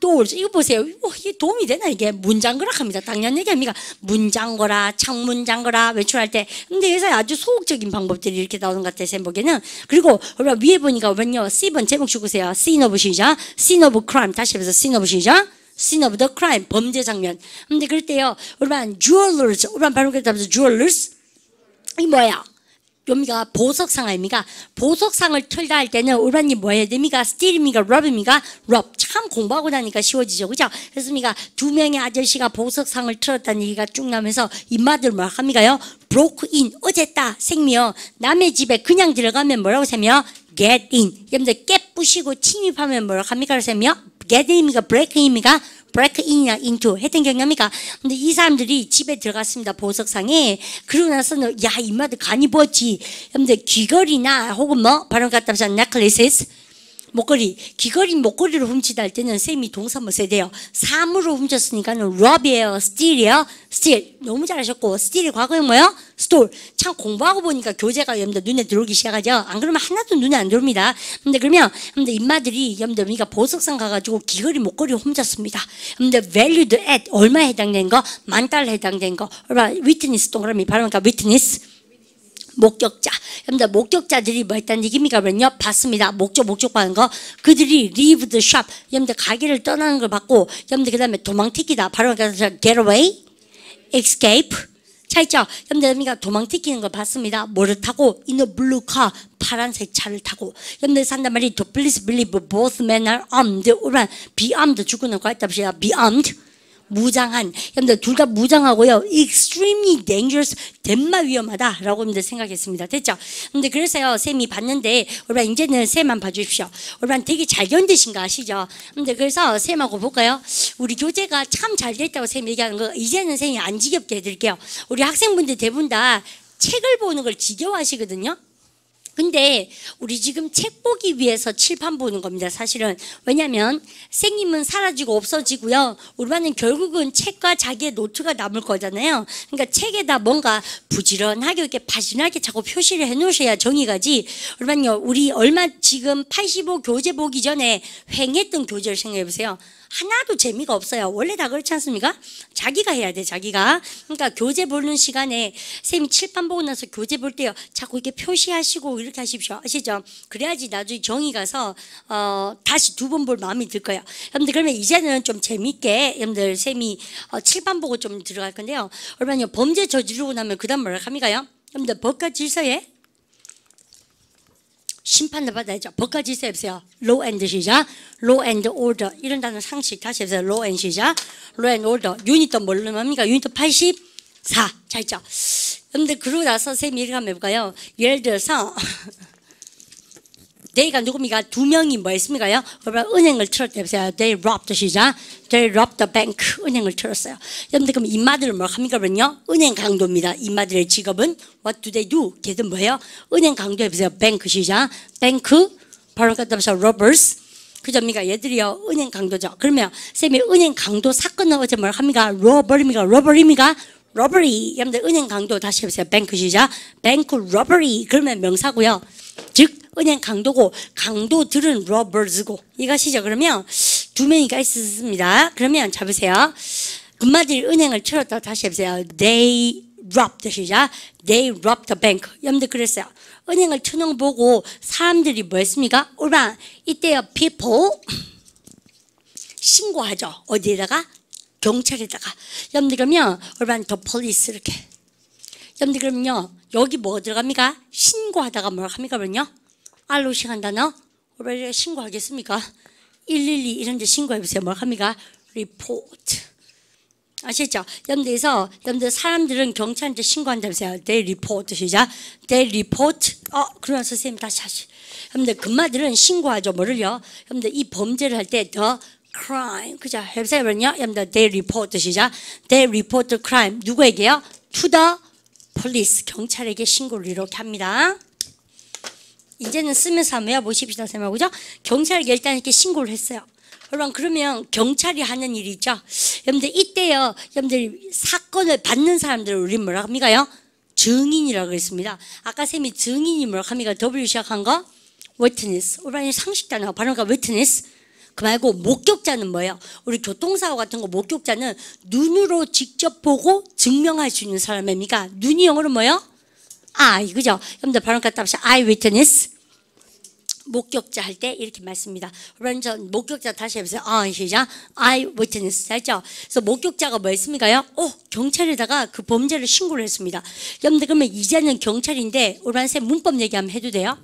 doors 이거 보세요. 이게 도움이 되나 이게? 문장거라 합니다. 당연 얘기합니까? 문장거라 창문 장거라 외출할 때. 근데 여기서 아주 소극적인 방법들이 이렇게 나오는 것 같아요. 제 보기에는. 그리고 위에 보니까 그러면요. C번 제목 주고세요. Scene of 시작 Scene of crime. 다시 해서 Scene of 시작 Scene of the crime. 범죄 장면. 근데 그럴 때요. 그러면 jewelers. 그러면 바로 그다음에 jewelers. 이 뭐야? 요미가 보석상 아닙니까? 보석상을 털다 할 때는 우라님 뭐 해야 됩니까? 스틸입니까? 럽입니까? 럽. 참 공부하고 나니까 쉬워지죠. 그죠? 그래서니까 두 명의 아저씨가 보석상을 틀었다는 얘기가 쭉 나면서 입마들 뭐 합니까요? 브로크 인. 어쨌다. 생미요. 남의 집에 그냥 들어가면 뭐라고 세며? get in. 여러분들 깨부시고 침입하면 뭐라고 합니까? 그러세요? Get in입니까? break in입니까? break in이나 into 했던 경험입니까? 근데 이 사람들이 집에 들어갔습니다. 보석상에. 그러고 나서는 야, 이마들 간이 부었지. 여러분들 귀걸이나 혹은 뭐 바로 갖다 서 necklaces 목걸이, 귀걸이 목걸이로 훔치다 할 때는 쌤이 동사 뭐 써야 돼요? 사물로 훔쳤으니까는 rob이에요, steal이에요, steal. 너무 잘하셨고, steal이 과거형 뭐요? store. 참 공부하고 보니까 교재가 여러분들 눈에 들어오기 시작하죠? 안 그러면 하나도 눈에 안 들어옵니다. 근데 그러면, 여러분들 입마들이 여러분들 그러니까 보석상 가가지고 귀걸이 목걸이 훔쳤습니다. 여러분들 valued at 얼마에 해당된 거? 만 달러 해당된 거. 얼마? witness 동그라미 발음니까 witness. 목격자. 여러분들 목격자들이 뭐 했다는 얘기입니까? 그러면요. 봤습니다. 목적 목적 받는 거. 그들이 leave the shop. 여러분들 가게를 떠나는 걸 봤고 여러분들 그다음에 도망튀기다. 바로 get away, escape. 차 있죠? 여러분들 도망튀기는 걸 봤습니다. 뭐를 타고? in a blue car. 파란색 차를 타고. 여러분들 산단 말이 please believe both men are armed. be armed 죽고는 거 했다. be armed. 무장한. 여러분들 둘 다 무장하고요. extremely dangerous. 덴마 위험하다라고 여러분들 생각했습니다. 됐죠? 근데 그래서요. 쌤이 봤는데 여러분 이제는 쌤만 봐주십시오. 여러분 되게 잘 견디신 거 아시죠? 근데 그래서 쌤하고 볼까요? 우리 교재가 참 잘 됐다고 쌤 얘기하는 거 이제는 쌤이 안 지겹게 해드릴게요. 우리 학생분들 대부분 다 책을 보는 걸 지겨워하시거든요. 근데 우리 지금 책 보기 위해서 칠판 보는 겁니다. 사실은 왜냐하면 생님은 사라지고 없어지고요. 우리 반은 결국은 책과 자기의 노트가 남을 거잖아요. 그러니까 책에다 뭔가 부지런하게 이렇게 바진하게 자꾸 표시를 해놓으셔야 정이 가지. 우리 반요 우리 얼마 지금 85 교재 보기 전에 횡했던 교재를 생각해 보세요. 하나도 재미가 없어요. 원래 다 그렇지 않습니까? 자기가 해야 돼, 자기가. 그러니까 교재 보는 시간에 쌤이 칠판 보고 나서 교재 볼 때요. 자꾸 이렇게 표시하시고 이렇게 하십시오. 아시죠? 그래야지 나중에 정이 가서 어, 다시 두 번 볼 마음이 들 거예요. 여러분들 그러면 이제는 좀 재밌게 여러분들 쌤이 어, 칠판 보고 좀 들어갈 건데요. 여러분 범죄 저지르고 나면 그 다음 뭐라 합니까요? 여러분들 법과 질서에 심판을 받아야죠. 법과 질서 해보세요. law 시작. law and. 이런 단어 상식 다시 해보세요. law 시작. law and. 유닛도 뭘로 뭡니까? 유닛 84. 자, 있죠. 근데 그러고 나서 쌤이 이렇게 한번 해볼까요? 예를 들어서 They가 누굽니까? 두 명이 뭐 했습니까요? 그러면 은행을 해보세요. They robbed 시작. They robbed the bank. 은행을 틀었어요. 여러분들 그럼 인마들은 뭐 합니까? 그러면요. 은행 강도입니다. 인마들의 직업은 What do they do? 걔들 뭐예요? 은행 강도 해보세요. bank 시작. bank 바로 갖다 보세요. robbers. 그점니까 얘들이요 은행 강도죠. 그러면 쌤이 은행 강도 사건은 어제 뭘 합니까? robbery입니까? robbery입니까? Robbery. 여러분들 은행 강도 다시 해보세요. bank 시작. bank robbery. 그러면 명사고요. 즉 은행 강도고 강도들은 robbers고 이것이죠. 그러면 두 명이가 있습니다. 그러면 잡으세요. 금마들이 은행을 틀었다 다시 해보세요. They robbed 시작. They robbed the bank. 여러분들 그랬어요. 은행을 트는 보고 사람들이 뭐 했습니까? 오라 이때요 people 신고하죠. 어디에다가? 경찰에다가. 여러분들 그러면 오르반 더 police 이렇게. 여러분들 그러면요 여기 뭐 들어갑니까? 신고하다가 뭘 합니까? 그러면요 알로 시간 단어 왜 신고하겠습니까? 112 이런 데 신고해보세요. 뭘 합니까? report. 아시죠? 여러분들에서 여러분들 사람들은 경찰한테 신고한다면서요. they report 시작. they report. 어, 그러면서 선생님 다시 하시. 여러분들 금마들은 신고하죠. 뭐를요? 여러분들 이 범죄를 할때 the crime. 그죠? 그러면요. 여러분들 they report 시작. they report crime. 누구에게요? to the police. 경찰에게 신고를 이렇게 합니다. 이제는 쓰면서 한번 외워보십시다. 쌤하고 그죠? 경찰에게 일단 이렇게 신고를 했어요. 여러분 그러면 경찰이 하는 일이 있죠. 여러분들 이때요. 여러분들 사건을 받는 사람들을 우리 뭐라 합니까요? 증인이라고 그랬습니다. 아까 쌤이 증인이 뭐라 합니까? W 시작한 거? witness. 우리 상식 단어 발음가 witness. 그 말고 목격자는 뭐예요? 우리 교통사고 같은 거 목격자는 눈으로 직접 보고 증명할 수 있는 사람입니까? 눈이 영어로 뭐예요? 아, 이거죠. 여러분들 발음 갖다 보세요. eye witness. 목격자 할 때 이렇게. 그러면 저 목격자 다시 해보세요. 아, 시작. I witness. 알죠? 그래서 목격자가 뭐 했습니까요? 오, 경찰에다가 그 범죄를 신고를 했습니다. 여러분들 그러면 이제는 경찰인데 우리 쌤 문법 얘기 한번 해도 돼요?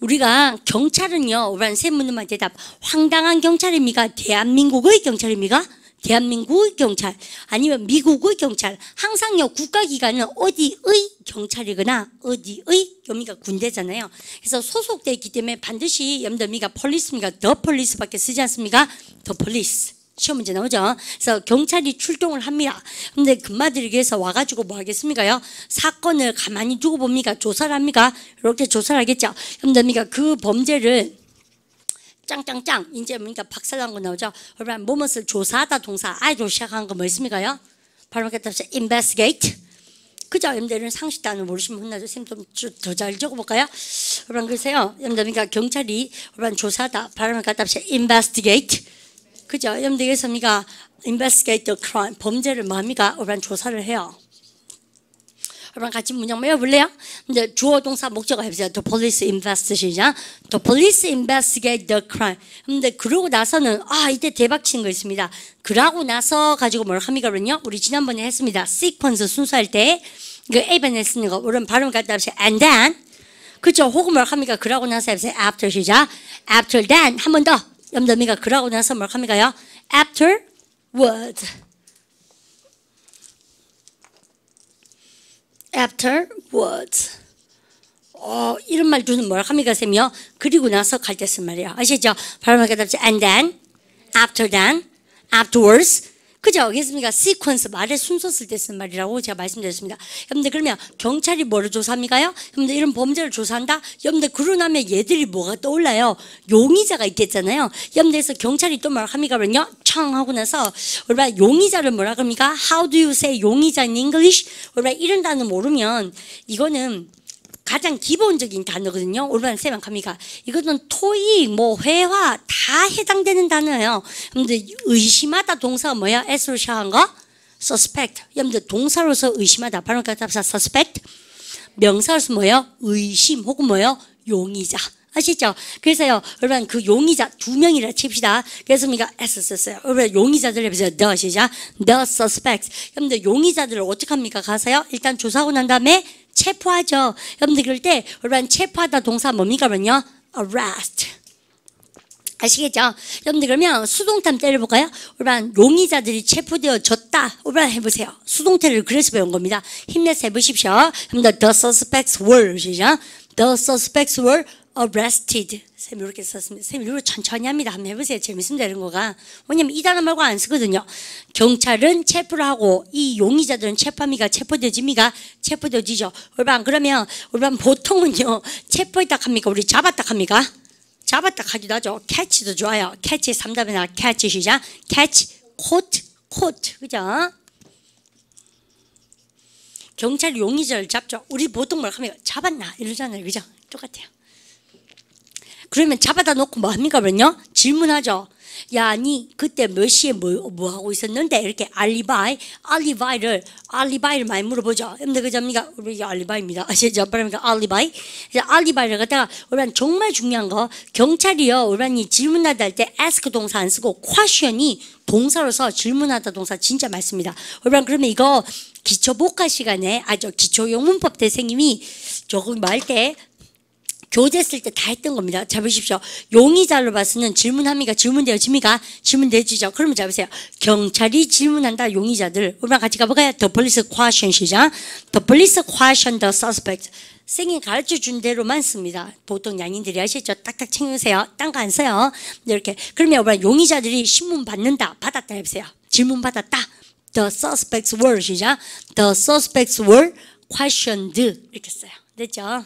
우리가 경찰은요, 쌤 문만 대답. 황당한 경찰입니까? 대한민국의 경찰입니까? 대한민국의 경찰 아니면 미국의 경찰 항상요 국가기관은 어디의 경찰이거나 어디의 여미가 군대잖아요. 그래서 소속돼 있기 때문에 반드시 염더미가 폴리스입니까? 더 폴리스밖에 쓰지 않습니까? 더 폴리스. 시험 문제 나오죠. 그래서 경찰이 출동을 합니다. 근데 금마들에게서 와가지고 뭐 하겠습니까요? 사건을 가만히 두고 봅니까? 조사를 합니까? 이렇게 조사를 하겠죠. 염더미가 그 범죄를 짱짱짱 이제 그러니까 박살난 거 나오죠. 그러면 뭐뭇을 조사하다 동사 아이로 시작한 거 뭐 있습니까요? 바로 서 investigate. 그죠? 여러분들은 상식 단어 모르시면 혼나죠. 쌤좀더잘 적어볼까요? 여러분 그러세요. 여러분들 그러니까 경찰이 여러분 조사하다 갖다 서 investigate. 그죠? 우리가 investigate the crime 범죄를 뭐합니까? 여러분 조사를 해요. 여러분 같이 문장 외워볼래요? 근데 주어 동사 목적어 해보세요. The police investigation. The police investigate the crime. 근데 그러고 나서는 아 이때 대박 친 거 있습니다. 그러고 나서 가지고 뭘 합니까는요? 우리 지난번에 했습니다. 시퀀스 순서할 때 이거 A번에 쓰는 거 우리는 발음 갖다 합시다. And then 그죠? 혹은 뭘 합니까? 그러고 나서 해보세요. After 시작. After then 한 번 더. 염자미가 그러고 나서 뭘합니까요 Afterward. Afterward. 어, 이런 말 두는 뭘 합니까, 쌤이요? 그리고 나서 갈 때 쓴 말이에요. 아시죠? 발음을 깨닫지. And then, after then, afterwards, 그죠? 그렇습니까? 시퀀스 말의 순서 쓸때쓴 말이라고 제가 말씀드렸습니다. 여러분들 그러면 경찰이 뭐를 조사합니까요? 여러분들 이런 범죄를 조사한다? 여러분들 그러고 나면 얘들이 뭐가 떠올라요? 용의자가 있겠잖아요. 여러분들에서 경찰이 또 뭐라 합니까? 그러면요. 청 하고 나서 우리가 용의자를 뭐라 그럽니까? How do you say 용의자 in English? 우리가 이런 단어 모르면 이거는 가장 기본적인 단어거든요. 올바른 세만합니까 이것은 토익, 뭐 회화 다 해당되는 단어예요. 근데 의심하다 동사가 뭐야? S로 시작한 거? suspect. 여러분들 동사로서 의심하다. 발음 같답사 suspect. 명사로서 뭐예요? 의심 혹은 뭐예요? 용의자. 아시죠? 그래서요, 여러분 그 용의자 두 명이라 칩시다. 그래서 우리가 S 썼어요. 여러분 용의자들 해보세요. The 시작. The suspects. 여러분들 용의자들을 어떻게 합니까? 가서요. 일단 조사하고 난 다음에 체포하죠. 여러분들 그럴 때 여러분 체포하다 동사 뭡니까? 그러면요. arrest. 아시겠죠? 여러분들 그러면 수동탄 때려볼까요? 여러분 용의자들이 체포되어졌다. 여러분 해보세요. 수동태를 그래서 배운 겁니다. 힘내서 해보십시오. 여러분들 the suspects were 시작. The suspects were arrested. 쌤 이렇게 썼습니다. 쌤 이렇게 천천히 합니다. 한번 해보세요. 재밌습니다. 이런 거가. 왜냐면 이 단어 말고 안 쓰거든요. 경찰은 체포를 하고 이 용의자들은 체포합니까? 체포되집니까? 체포되지죠. 얼반 그러면 얼반 보통은요. 체포했다 합니까? 우리 잡았다 합니까? 잡았다 하기도 하죠. catch도 좋아요. catch 3답에 나 catch 시작. catch caught caught 그죠? 경찰 용의자를 잡죠. 우리 보통 뭘 하면 잡았나 이러잖아요. 그죠? 똑같아요. 그러면 잡아다 놓고 뭐 합니까? 그러면요? 질문하죠. 야, 니 그때 몇 시에 뭐, 뭐 하고 있었는데? 이렇게 알리바이, 알리바이를, 알리바이를 많이 물어보죠. 근데 그접니까? 우리 알리바이입니다. 아시죠? 그러니까 알리바이. 알리바이를 갖다가 우리는 정말 중요한 거, 경찰이요, 우리는 질문하다 할 때 ask 동사 안 쓰고 question이 동사로서 질문하다 동사 진짜 많습니다. 우리는 그러면 이거 기초 복화 시간에 아주 기초 영문법 대생님이 조금 말때 교재 쓸 때 다 했던 겁니다. 잡으십시오. 용의자로 봐서는 질문합니까? 질문되어집니까? 질문되지죠. 그러면 잡으세요. 경찰이 질문한다. 용의자들. 우리랑 같이 가볼까요? The police question 시작. The police question the suspect. 생이 가르쳐 준 대로만 씁니다. 보통 양인들이 하시죠. 딱딱 챙기세요. 딴 거 안 써요. 이렇게. 그러면 우리 용의자들이 신문 받는다. 받았다 해보세요. 질문 받았다. The suspects were 시작. The suspects were questioned. 이렇게 써요. 됐죠?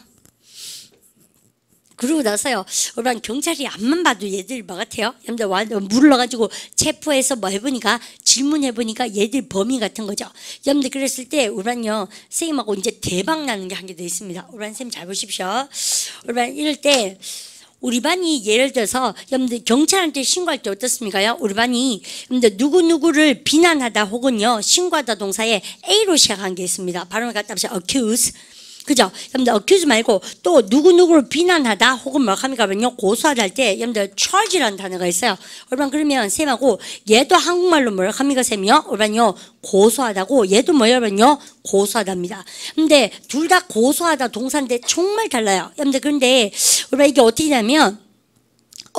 그러고 나서요. 여러분 경찰이 앞만 봐도 얘들 뭐 같아요? 여러분들 물을 넣어가지고 체포해서 뭐 해보니까 질문해보니까 얘들 범인 같은 거죠. 여러분들 그랬을 때 우란요 선생님하고 이제 대박 나는 게 한 개 더 있습니다. 우란 선생님 잘 보십시오. 우란 이럴 때 우리 반이 예를 들어서 여러분들 경찰한테 신고할 때 어떻습니까요? 우리 반이 여러분들 누구 누구를 비난하다 혹은요 신고하다 동사에 A로 시작한 게 있습니다. 발음을 갖다 보세요. accuse 그죠? 여러분들 accuse 말고 또 누구누구를 비난하다 혹은 뭐 합니까? 면요 고소하다 할 때 여러분들 charge라는 단어가 있어요. 얼마 그러면 쌤하고 얘도 한국말로 뭐라 합니까? 쌤이요? 얼마요? 고소하다고 얘도 뭐냐면요? 고소하답니다. 근데 둘 다 고소하다 동사인데 정말 달라요. 여러분들 그런데 얼마 이게 어떻게 냐면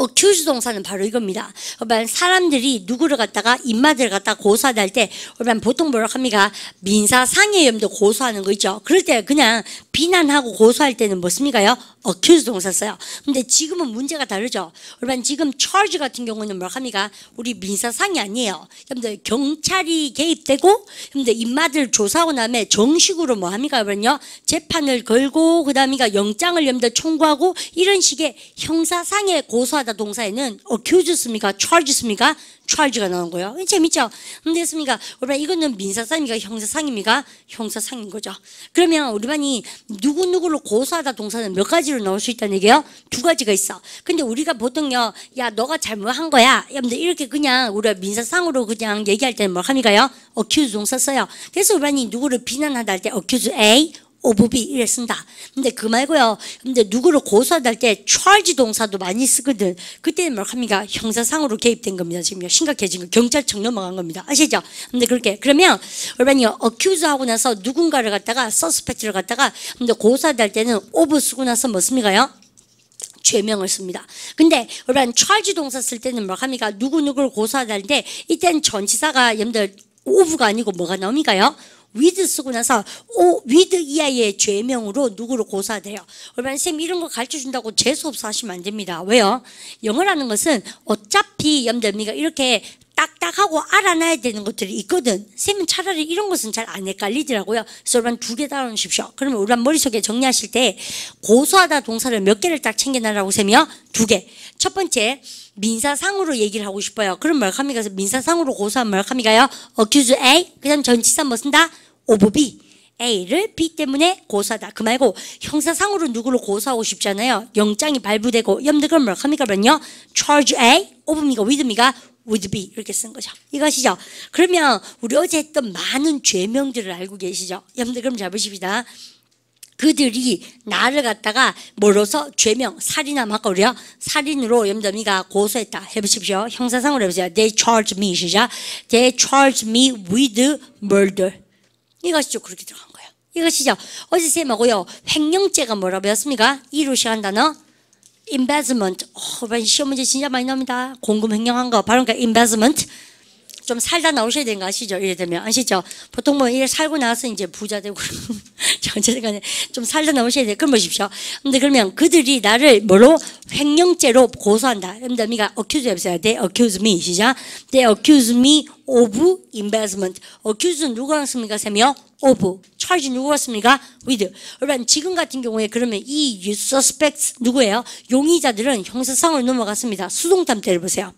accuse 동사는 바로 이겁니다. 그러면 사람들이 누구를 갖다가 입맛을 갖다 고소하다 할때 그러면 보통 뭐라고 합니까? 민사상해염도 고소하는 거 있죠. 그럴 때 그냥 비난하고 고소할 때는 뭐습니까요? Accuse 동사 써요. 근데 지금은 문제가 다르죠. 그러면 지금 charge 같은 경우는 뭐라 합니까? 우리 민사상이 아니에요. 여러분들 경찰이 개입되고 여러분들 입맛을 조사하고 나면 정식으로 뭐 합니까? 그러면요 재판을 걸고 그다음에 영장을 여러분들 청구하고 이런 식의 형사상에 고소하다 동사에는 accuse습니까? charge습니까? charge가 나온 거예요. 재밌죠? 근데 습니까 우리 이거는 민사상입니까? 형사상입니까? 형사상인 거죠. 그러면 우리 반이 누구누구를 고소하다 동사는 몇 가지로 나올 수 있다는 얘기예요? 두 가지가 있어. 근데 우리가 보통요, 야, 너가 잘못한 거야. 여러분들 이렇게 그냥 우리가 민사상으로 그냥 얘기할 때는 뭐 합니까요? accuse 동사 써요. 그래서 우리 누구를 비난하다 할때 accuse A, 오부비 이래 쓴다. 근데 그 말고요. 근데 누구를 고소하다 할때 charge 동사도 많이 쓰거든. 그때는 뭐 합니까? 형사상으로 개입된 겁니다. 지금 심각해진 거. 경찰청 넘어간 겁니다. 아시죠? 근데 그렇게 그러면 여러분이요. accuse 하고 나서 누군가를 갖다가 suspect를 갖다가 근데 고소하다 할 때는 of 쓰고 나서 뭐 씁니까요? 죄명을 씁니다. 근데 여러분 charge 동사 쓸 때는 뭐 합니까? 누구 누구를 고소하다 할때 이때는 전치사가 여러분들 of가 아니고 뭐가 나옵니까요? With 쓰고 나서 오 with 이하의 죄명으로 누구를 고소하대요. 그러면 쌤 이런 거 가르쳐 준다고 재수 없어 하시면 안 됩니다. 왜요? 영어라는 것은 어차피 염대미가 이렇게 딱딱하고 알아놔야 되는 것들이 있거든. 쌤은 차라리 이런 것은 잘 안 헷갈리더라고요. 그래서 여러분 두개 따라놓으십시오. 그러면 우리 머릿속에 정리하실 때 고소하다 동사를 몇 개를 딱 챙겨놔라고 쌤이요? 두 개. 첫 번째 민사상으로 얘기를 하고 싶어요. 그럼 뭘 합니까? 민사상으로 고소한 뭘 합니까요? accuse A. 그 다음 전치사 뭐 쓴다? B. A를 B 때문에 고소하다. 그 말고 형사상으로 누구를 고소하고 싶잖아요. 영장이 발부되고 염들 그럼 뭘합니까? 그러면요. charge A, with Me가 would be 이렇게 쓴 거죠. 이것이죠. 그러면 우리 어제 했던 많은 죄명들을 알고 계시죠? 잘 보십시다. 그들이 나를 갖다가 뭐로서 죄명 살인함 아까 우리요 살인으로 염담이가 고소했다 해보십시오 형사상으로 해보세요 they charged me 시작 they charged me with murder 이것이죠 그렇게 들어간 거예요 이것이죠 어제 쌤하고요 횡령죄가 뭐라 배웠습니까 이로 시작한 단어 investment. 어, 시험 문제 진짜 많이 나옵니다. 공금 횡령한 거. 바로 그러니까 investment. 좀 살다 나오셔야 되는 거 아시죠? 이래 되면 아시죠? 보통 뭐 이래 살고 나서 이제 부자 되고 어쨌든 좀 살다 나오셔야 돼. 그럼 보십시오. 근데 그러면 그들이 나를 뭐로 횡령죄로 고소한다. 그럼 미가 accuse 해보세요. They accuse me. 시작. They accuse me of investment. accuse는 누구랑 씁니까? 쌤이요? of. charge 누구가 씁니까? with. 여러분 지금 같은 경우에 그러면 이 suspects 누구예요? 용의자들은 형사상으로 넘어갔습니다. 수동탐 때려보세요.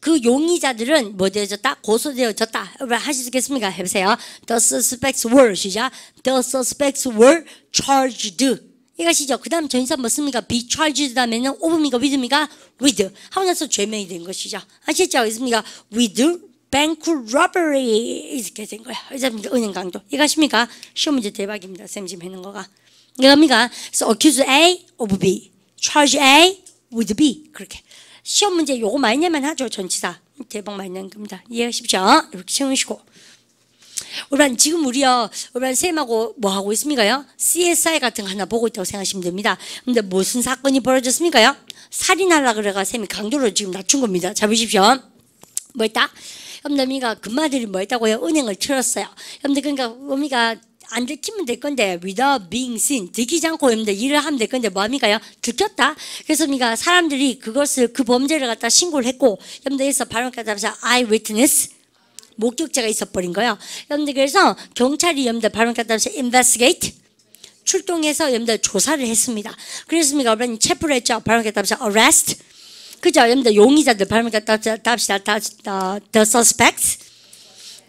그 용의자들은 뭐 되어졌다? 고소되어졌다. 하시겠습니까? 해보세요. The suspects were 시작. The suspects were charged. 이것이죠. 그 다음 전사 뭐 씁니까? be charged 다음에는 over미가 with미가 with. 하고 나서 죄명이 된 것이죠. 아시죠? 있습니까? with bank robbery 이렇게 된 거야. 이제 은행 강도. 이것입니까? 시험 문제 대박입니다. 쌤 지금 해는 거가. 이겁니까? So accuse A of B. charge A with B. 그렇게. 시험 문제 요거 많이 내면 하죠. 전치사. 대박 많이 내는 겁니다. 이해하십시오. 이렇게 채우시고. 우리 지금 우리요, 우리 쌤하고 뭐 하고 있습니까요? CSI 같은 거 하나 보고 있다고 생각하시면 됩니다. 근데 무슨 사건이 벌어졌습니까요? 살인하려 그래가 쌤이 강도를 지금 낮춘 겁니다. 잡으십시오. 뭐 했다? 염남이가 금마들이 뭐 했다고요? 은행을 틀었어요. 염들 그러니까 어미가 안 들키면 될 건데 without being seen 들키지 않고 여러분들 일을 하면 될 건데 뭐합니까요? 들켰다. 그래서 우리가 사람들이 그것을 그 범죄를 갖다 신고를 했고 여러분들에서 발언까지 하면서 eye witness 목격자가 있어버린 거예요. 여러분들 그래서 경찰이 여러분들 발언까지 하면서 investigate 출동해서 여러분들 조사를 했습니다. 그랬습니까? 여러분 체포를 했죠. 발언까지 하면서 arrest 그죠? 여러분들 용의자들 발언까지 합시다. the suspects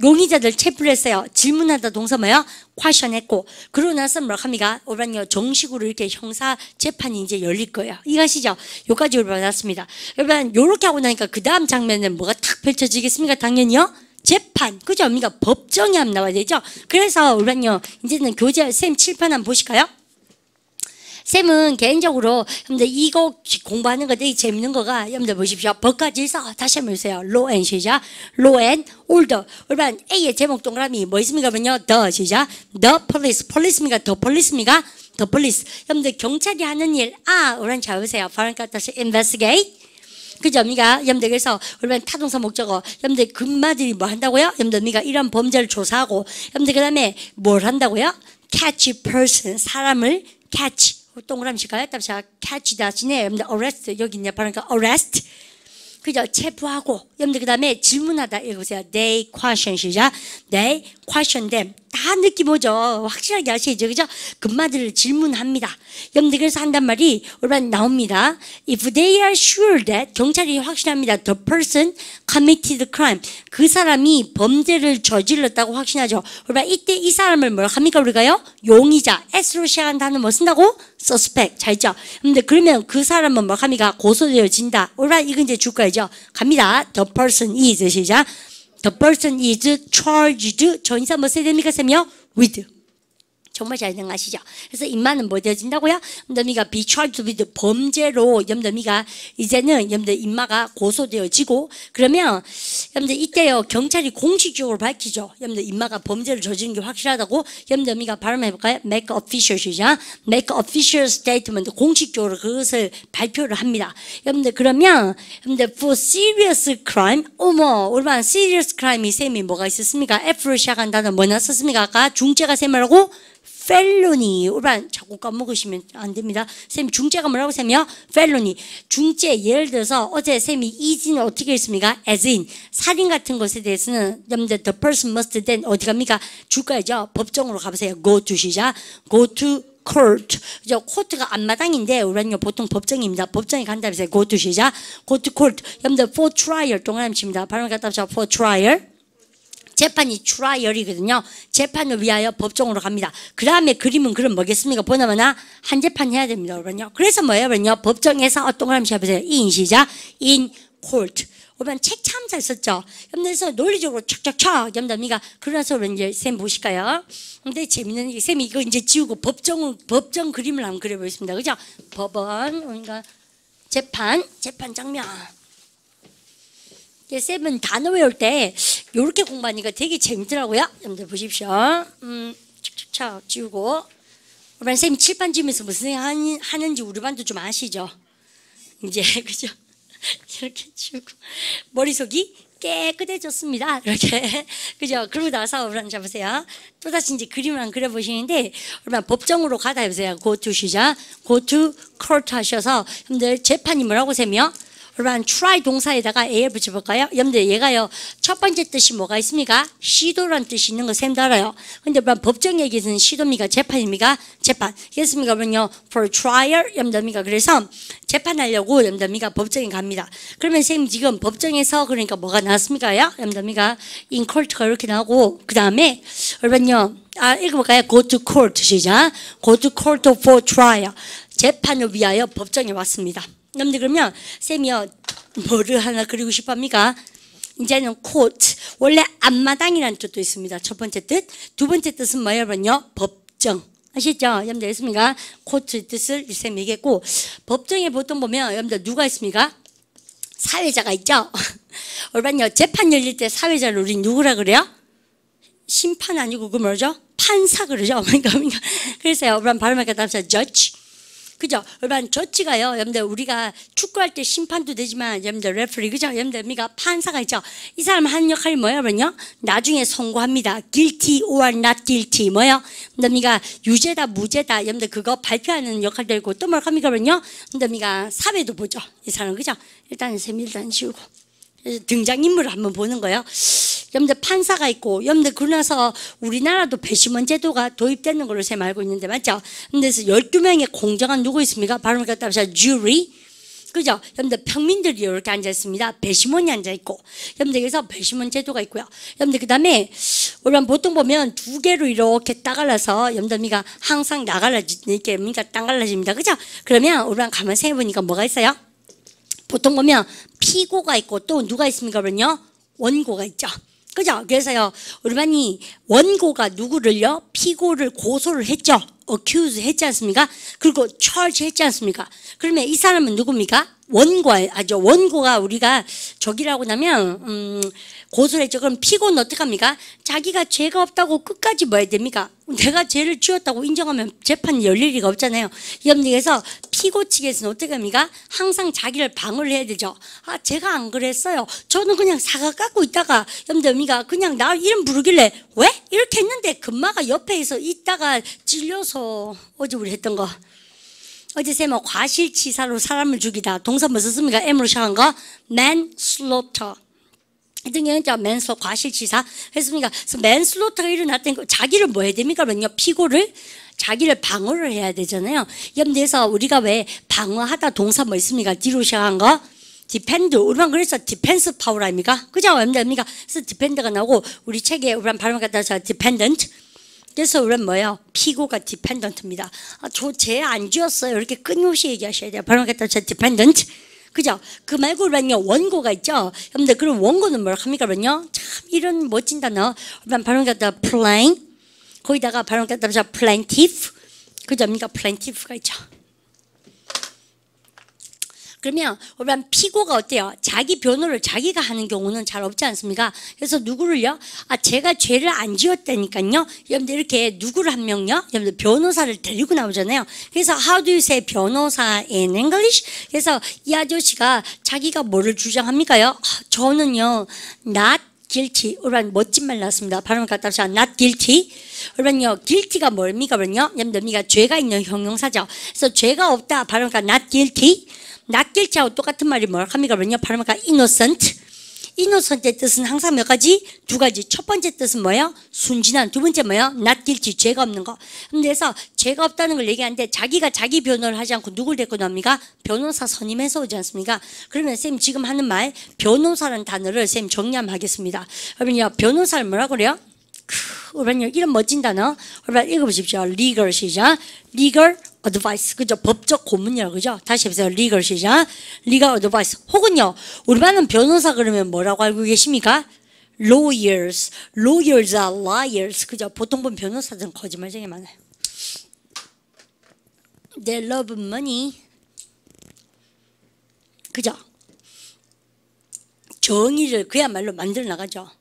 용의자들 체포를 했어요. 질문하다 동사 뭐야? 퀘션했고 그러고 나서 뭐라 합니까? 오란요 정식으로 이렇게 형사 재판이 이제 열릴 거예요. 이해하시죠? 요까지 받았습니다. 여러분 요렇게 하고 나니까 그 다음 장면은 뭐가 탁 펼쳐지겠습니까? 당연히요. 재판 그죠? 우리가 법정이 한번 나와야 되죠. 그래서 우란요 이제는 교재 쌤 칠판 한번 보실까요? 쌤은 개인적으로 여러분들 이거 공부하는 거 되게 재밌는 거가 여러분들 보십시오. 법과 질서 다시 한번 보세요. and 시작. law and order. 여러분 A의 제목 동그라미 뭐 있습니까? 그러면요. the 시작. the police. police입니까? the police입니까? the police. 여러분들 경찰이 하는 일. 아, 여러분 잘 보세요. 그러니까 다시 investigate. 그죠? 미가 여러분들 그래서 여러분 타동사 목적어 여러분들 금마들이 뭐 한다고요? 여러분들 미가 이런 범죄를 조사하고 여러분들 그다음에 뭘 한다고요? catch person 사람을 catch 동그라미 칠까요? 답사 catch 대신에 여러분들 arrest 여기 있네 바로 그러니까 arrest 그죠? 체포하고 여러분들 그 다음에 질문하다 읽으세요. They question 시작. They question them. 다 느낌 오죠. 확실하게 아시죠? 그죠? 금마들을 질문합니다. 여러분들 그래서 한단 말이 여러분 나옵니다. If they are sure that 경찰이 확신합니다. The person committed crime. 그 사람이 범죄를 저질렀다고 확신하죠. 여러분 이때 이 사람을 뭐라 합니까 우리가요? 용의자. S로 시작한 단어 뭐 쓴다고? suspect. 잘 있죠? 근데 그러면 그 사람은 뭐라 합니까? 고소되어진다. 여러분 이건 이제 줄 거죠. 갑니다. The person is 시작. The person is charged. 전사 뭐 써야 됩니까, 쌤이요? With. 정말 잘 생각하시죠? 그래서 임마는 뭐 되어진다고요? 염더미가 be charged with 범죄로 염더미가 이제는 염더 임마가 고소되어지고 그러면 염더 이때요 경찰이 공식적으로 밝히죠. 염더 임마가 범죄를 저지른 게 확실하다고 염더미가 발음해볼까요? make official 시작. make official statement 공식적으로 그것을 발표를 합니다. 염더 그러면 염더 for serious crime 어머 얼마나 serious crime이 셈이 뭐가 있었습니까? F로 시작한 단어 뭐 났었습니까? 아까 중죄가 셈이라고 펠로니 우란 자꾸 까먹으시면 안 됩니다. 쌤 중죄가 뭐라고 쌤이요? felony 중죄 예를 들어서 어제 쌤이 이진을 어떻게 했습니까? as in 살인 같은 것에 대해서는 the person must then 어디 갑니까? 주가죠. 법정으로 가보세요. go to 시작. go to court. 저 court가 앞마당인데 우리는요 보통 법정입니다. 법정에 간다면서 go to 시작. go to court. 여러분들 for trial 동그라미 칩니다. 발음 갖다 붙여 for trial. 재판이 trial이거든요. 재판을 위하여 법정으로 갑니다. 그 다음에 그림은 그럼 뭐겠습니까? 보나마나 한 재판 해야 됩니다. 여러분요. 그래서 뭐예요? 여러분요. 법정에서 어떤 걸 해보세요. in 시작. in court. 여러분 책참 잘 썼죠? 그래서 논리적으로 촥촥촥 염담이가 그래서 이제 쌤 보실까요? 근데 재밌는 게 쌤이 이거 이제 지우고 법정 법정 그림을 한번 그려보겠습니다. 그죠? 법원 그러니까 재판 재판 장면. 쌤은 단어 외울 때 이렇게 공부하니까 되게 재밌더라고요. 여러분들 보십시오. 음, 착착착 지우고. 우리 쌤 칠판 지면서 무슨 하는지 우리 반도 좀 아시죠? 이제 그죠? 이렇게 지우고 머릿속이 깨끗해졌습니다. 이렇게 그죠? 그러고 나서 우리 잡으세요. 또 다시 이제 그림을 한 그려보시는데 그러면 법정으로 가다 해보세요. go 시작, go to 하셔서 여러분들 재판이 뭐라고 세며 그러면 try 동사에다가 a를 붙여볼까요? 여러분들 얘가요 첫 번째 뜻이 뭐가 있습니까? 시도란 뜻이 있는 거 쌤도 알아요. 근데 그럼 법정 얘기에서는 시도입니까? 재판입니까? 재판. 그렇습니까? 그러면요 for trial 여러분들입니까? 그래서 재판하려고 여러분들입니까? 법정에 갑니다. 그러면 쌤 지금 법정에서 그러니까 뭐가 나왔습니까요? 여러분들입니까? in court가 이렇게 나오고 그 다음에 여러분요 아 읽어볼까요? go to court 시작. go to court for trial. 재판을 위하여 법정에 왔습니다. 여러분들 그러면 쌤이요 뭐를 하나 그리고 싶합니까? 이제는 코트 원래 앞마당이라는 뜻도 있습니다. 첫 번째 뜻, 두 번째 뜻은 뭐냐면요 법정. 아시죠? 여러분들 있습니까? 코트 뜻을 쌤 얘기했고 법정에 보통 보면 여러분들 누가 있습니까? 사회자가 있죠. 얼마요 재판 열릴 때 사회자를 우리 누구라 그래요? 심판 아니고 그 뭐죠? 판사 그러죠. 그러니까 그래서 여러분 발음하니까 답사 judge. 그죠? 여러분 judge가요. 여러분들 우리가 축구할 때 심판도 되지만 여러분들 referee 그죠? 여러분들 우리가 판사가 있죠. 이 사람 하는 역할이 뭐예요, 여러분요? 나중에 선고합니다. guilty or not guilty 뭐요? 여러분가 유죄다 무죄다 여러분들 그거 발표하는 역할도 있고 또 뭘 합니까, 여러분요? 여러분가 사회도 보죠. 이 사람 그죠? 일단 세 일단 지우고 등장인물을 한번 보는 거예요. 여러분들 판사가 있고 여러분들 그러나서 우리나라도 배심원 제도가 도입되는 걸로 제가 알고 있는데 맞죠? 그래서 12명의 공정한 누구 있습니까? 바로 갖다 보자 주리 그죠? 여러분들 평민들이 이렇게 앉아 있습니다. 배심원이 앉아 있고 여러분들 그래서 배심원 제도가 있고요. 여러분들 그 다음에 우리가 보통 보면 두 개로 이렇게 따갈라서 여러분들 미가 항상 나갈라지 이렇게 그러니까 땅갈라집니다. 그죠? 그러면 우리가 가만 생각해 보니까 뭐가 있어요? 보통 보면 피고가 있고 또 누가 있습니까? 그러면요 원고가 있죠. 그죠? 그래서요, 우리 반이 원고가 누구를요? 피고를 고소를 했죠. accuse 했지 않습니까? 그리고 charge 했지 않습니까? 그러면 이 사람은 누굽니까? 원고, 아죠. 원고가 우리가 저기라고 나면, 음, 고소를 했죠. 그럼 피고는 어떡합니까? 자기가 죄가 없다고 끝까지 뭐 해야 됩니까? 내가 죄를 지었다고 인정하면 재판이 열릴 리가 없잖아요. 염리에서 피고 측에서는 어떻게 합니까? 항상 자기를 방어를 해야 되죠. 아, 제가 안 그랬어요. 저는 그냥 사과 깎고 있다가 염려미가 그냥 나 이름 부르길래 왜? 이렇게 했는데 금마가 옆에서 있다가 찔려서 어제 우리 했던 거. 어제 쌤은 과실치사로 사람을 죽이다. 동사 뭐 썼습니까? M으로 시작한 거. manslaughter. 자 mansl 과실치사 했습니까? 그래서 manslaughter가 일어났던 거 자기를 뭐 해야 됩니까? 그러면요 피고를 자기를 방어를 해야 되잖아요. 염대에서 우리가 왜 방어하다 동사 뭐 있습니까? D로 시작한 거 defend 우리만 그래서 defense power 아닙니까? 그죠? 염대입니까? 그래서 defend가 나오고 우리 책에 우리만 발음 갖다 서 defendant 그래서 우리는 뭐예요? 피고가 defendant입니다. 아, 저 죄 안 지었어요. 이렇게 끊임없이 얘기하셔야 돼요. 발음 갖다 서 defendant 그죠? 그 말고 그러면요 원고가 있죠. 여러분들 그럼 원고는 뭘 합니까? 그러면요 참 이런 멋진 단어. 그럼 발음 갖다 plain 거기다가 발음 갖다 plaintiff 그죠? 그러니까 plaintiff가 있죠. 그러면 우리는 피고가 어때요? 자기 변호를 자기가 하는 경우는 잘 없지 않습니까? 그래서 누구를요? 아 제가 죄를 안 지었다니까요. 여러분들 이렇게 누구를 한 명요? 여러분들 변호사를 데리고 나오잖아요. 그래서 how do you say 변호사 in English? 그래서 이 아저씨가 자기가 뭐를 주장합니까요? 아, 저는요 not guilty. 우리는 멋진 말 나왔습니다. 발음 갖다 자 not guilty. 그러면요, guilty가 뭡니까? 그러면요, 여러분들 우리가 죄가 있는 형용사죠. 그래서 죄가 없다. 발음가 not guilty. 낫길자하고 똑같은 말이 뭐라 합니까? 그러면요. 발음가 innocent. Innocent의 뜻은 항상 몇 가지? 두 가지. 첫 번째 뜻은 뭐예요? 순진한. 두 번째 뭐예요? guilty. 죄가 없는 거. 그래서 죄가 없다는 걸 얘기하는데 자기가 자기 변호를 하지 않고 누굴 데리고 나옵니까? 변호사 선임해서 오지 않습니까? 그러면 쌤 지금 하는 말 변호사라는 단어를 쌤 정리하면 하겠습니다. 그러면요. 변호사를 뭐라고 그래요? 그러면요. 이런 멋진 단어. 그러면 읽어보십시오. legal 시작. legal advice. 그죠? 법적 고문이라고 그죠? 다시 해보세요. legal 시작. legal advice. 혹은요. 우리 반은 변호사 그러면 뭐라고 알고 계십니까? lawyers. lawyers are liars. 그죠? 보통 보면 변호사들은 거짓말쟁이 많아요. They love money. 그죠? 정의를 그야말로 만들어 나가죠.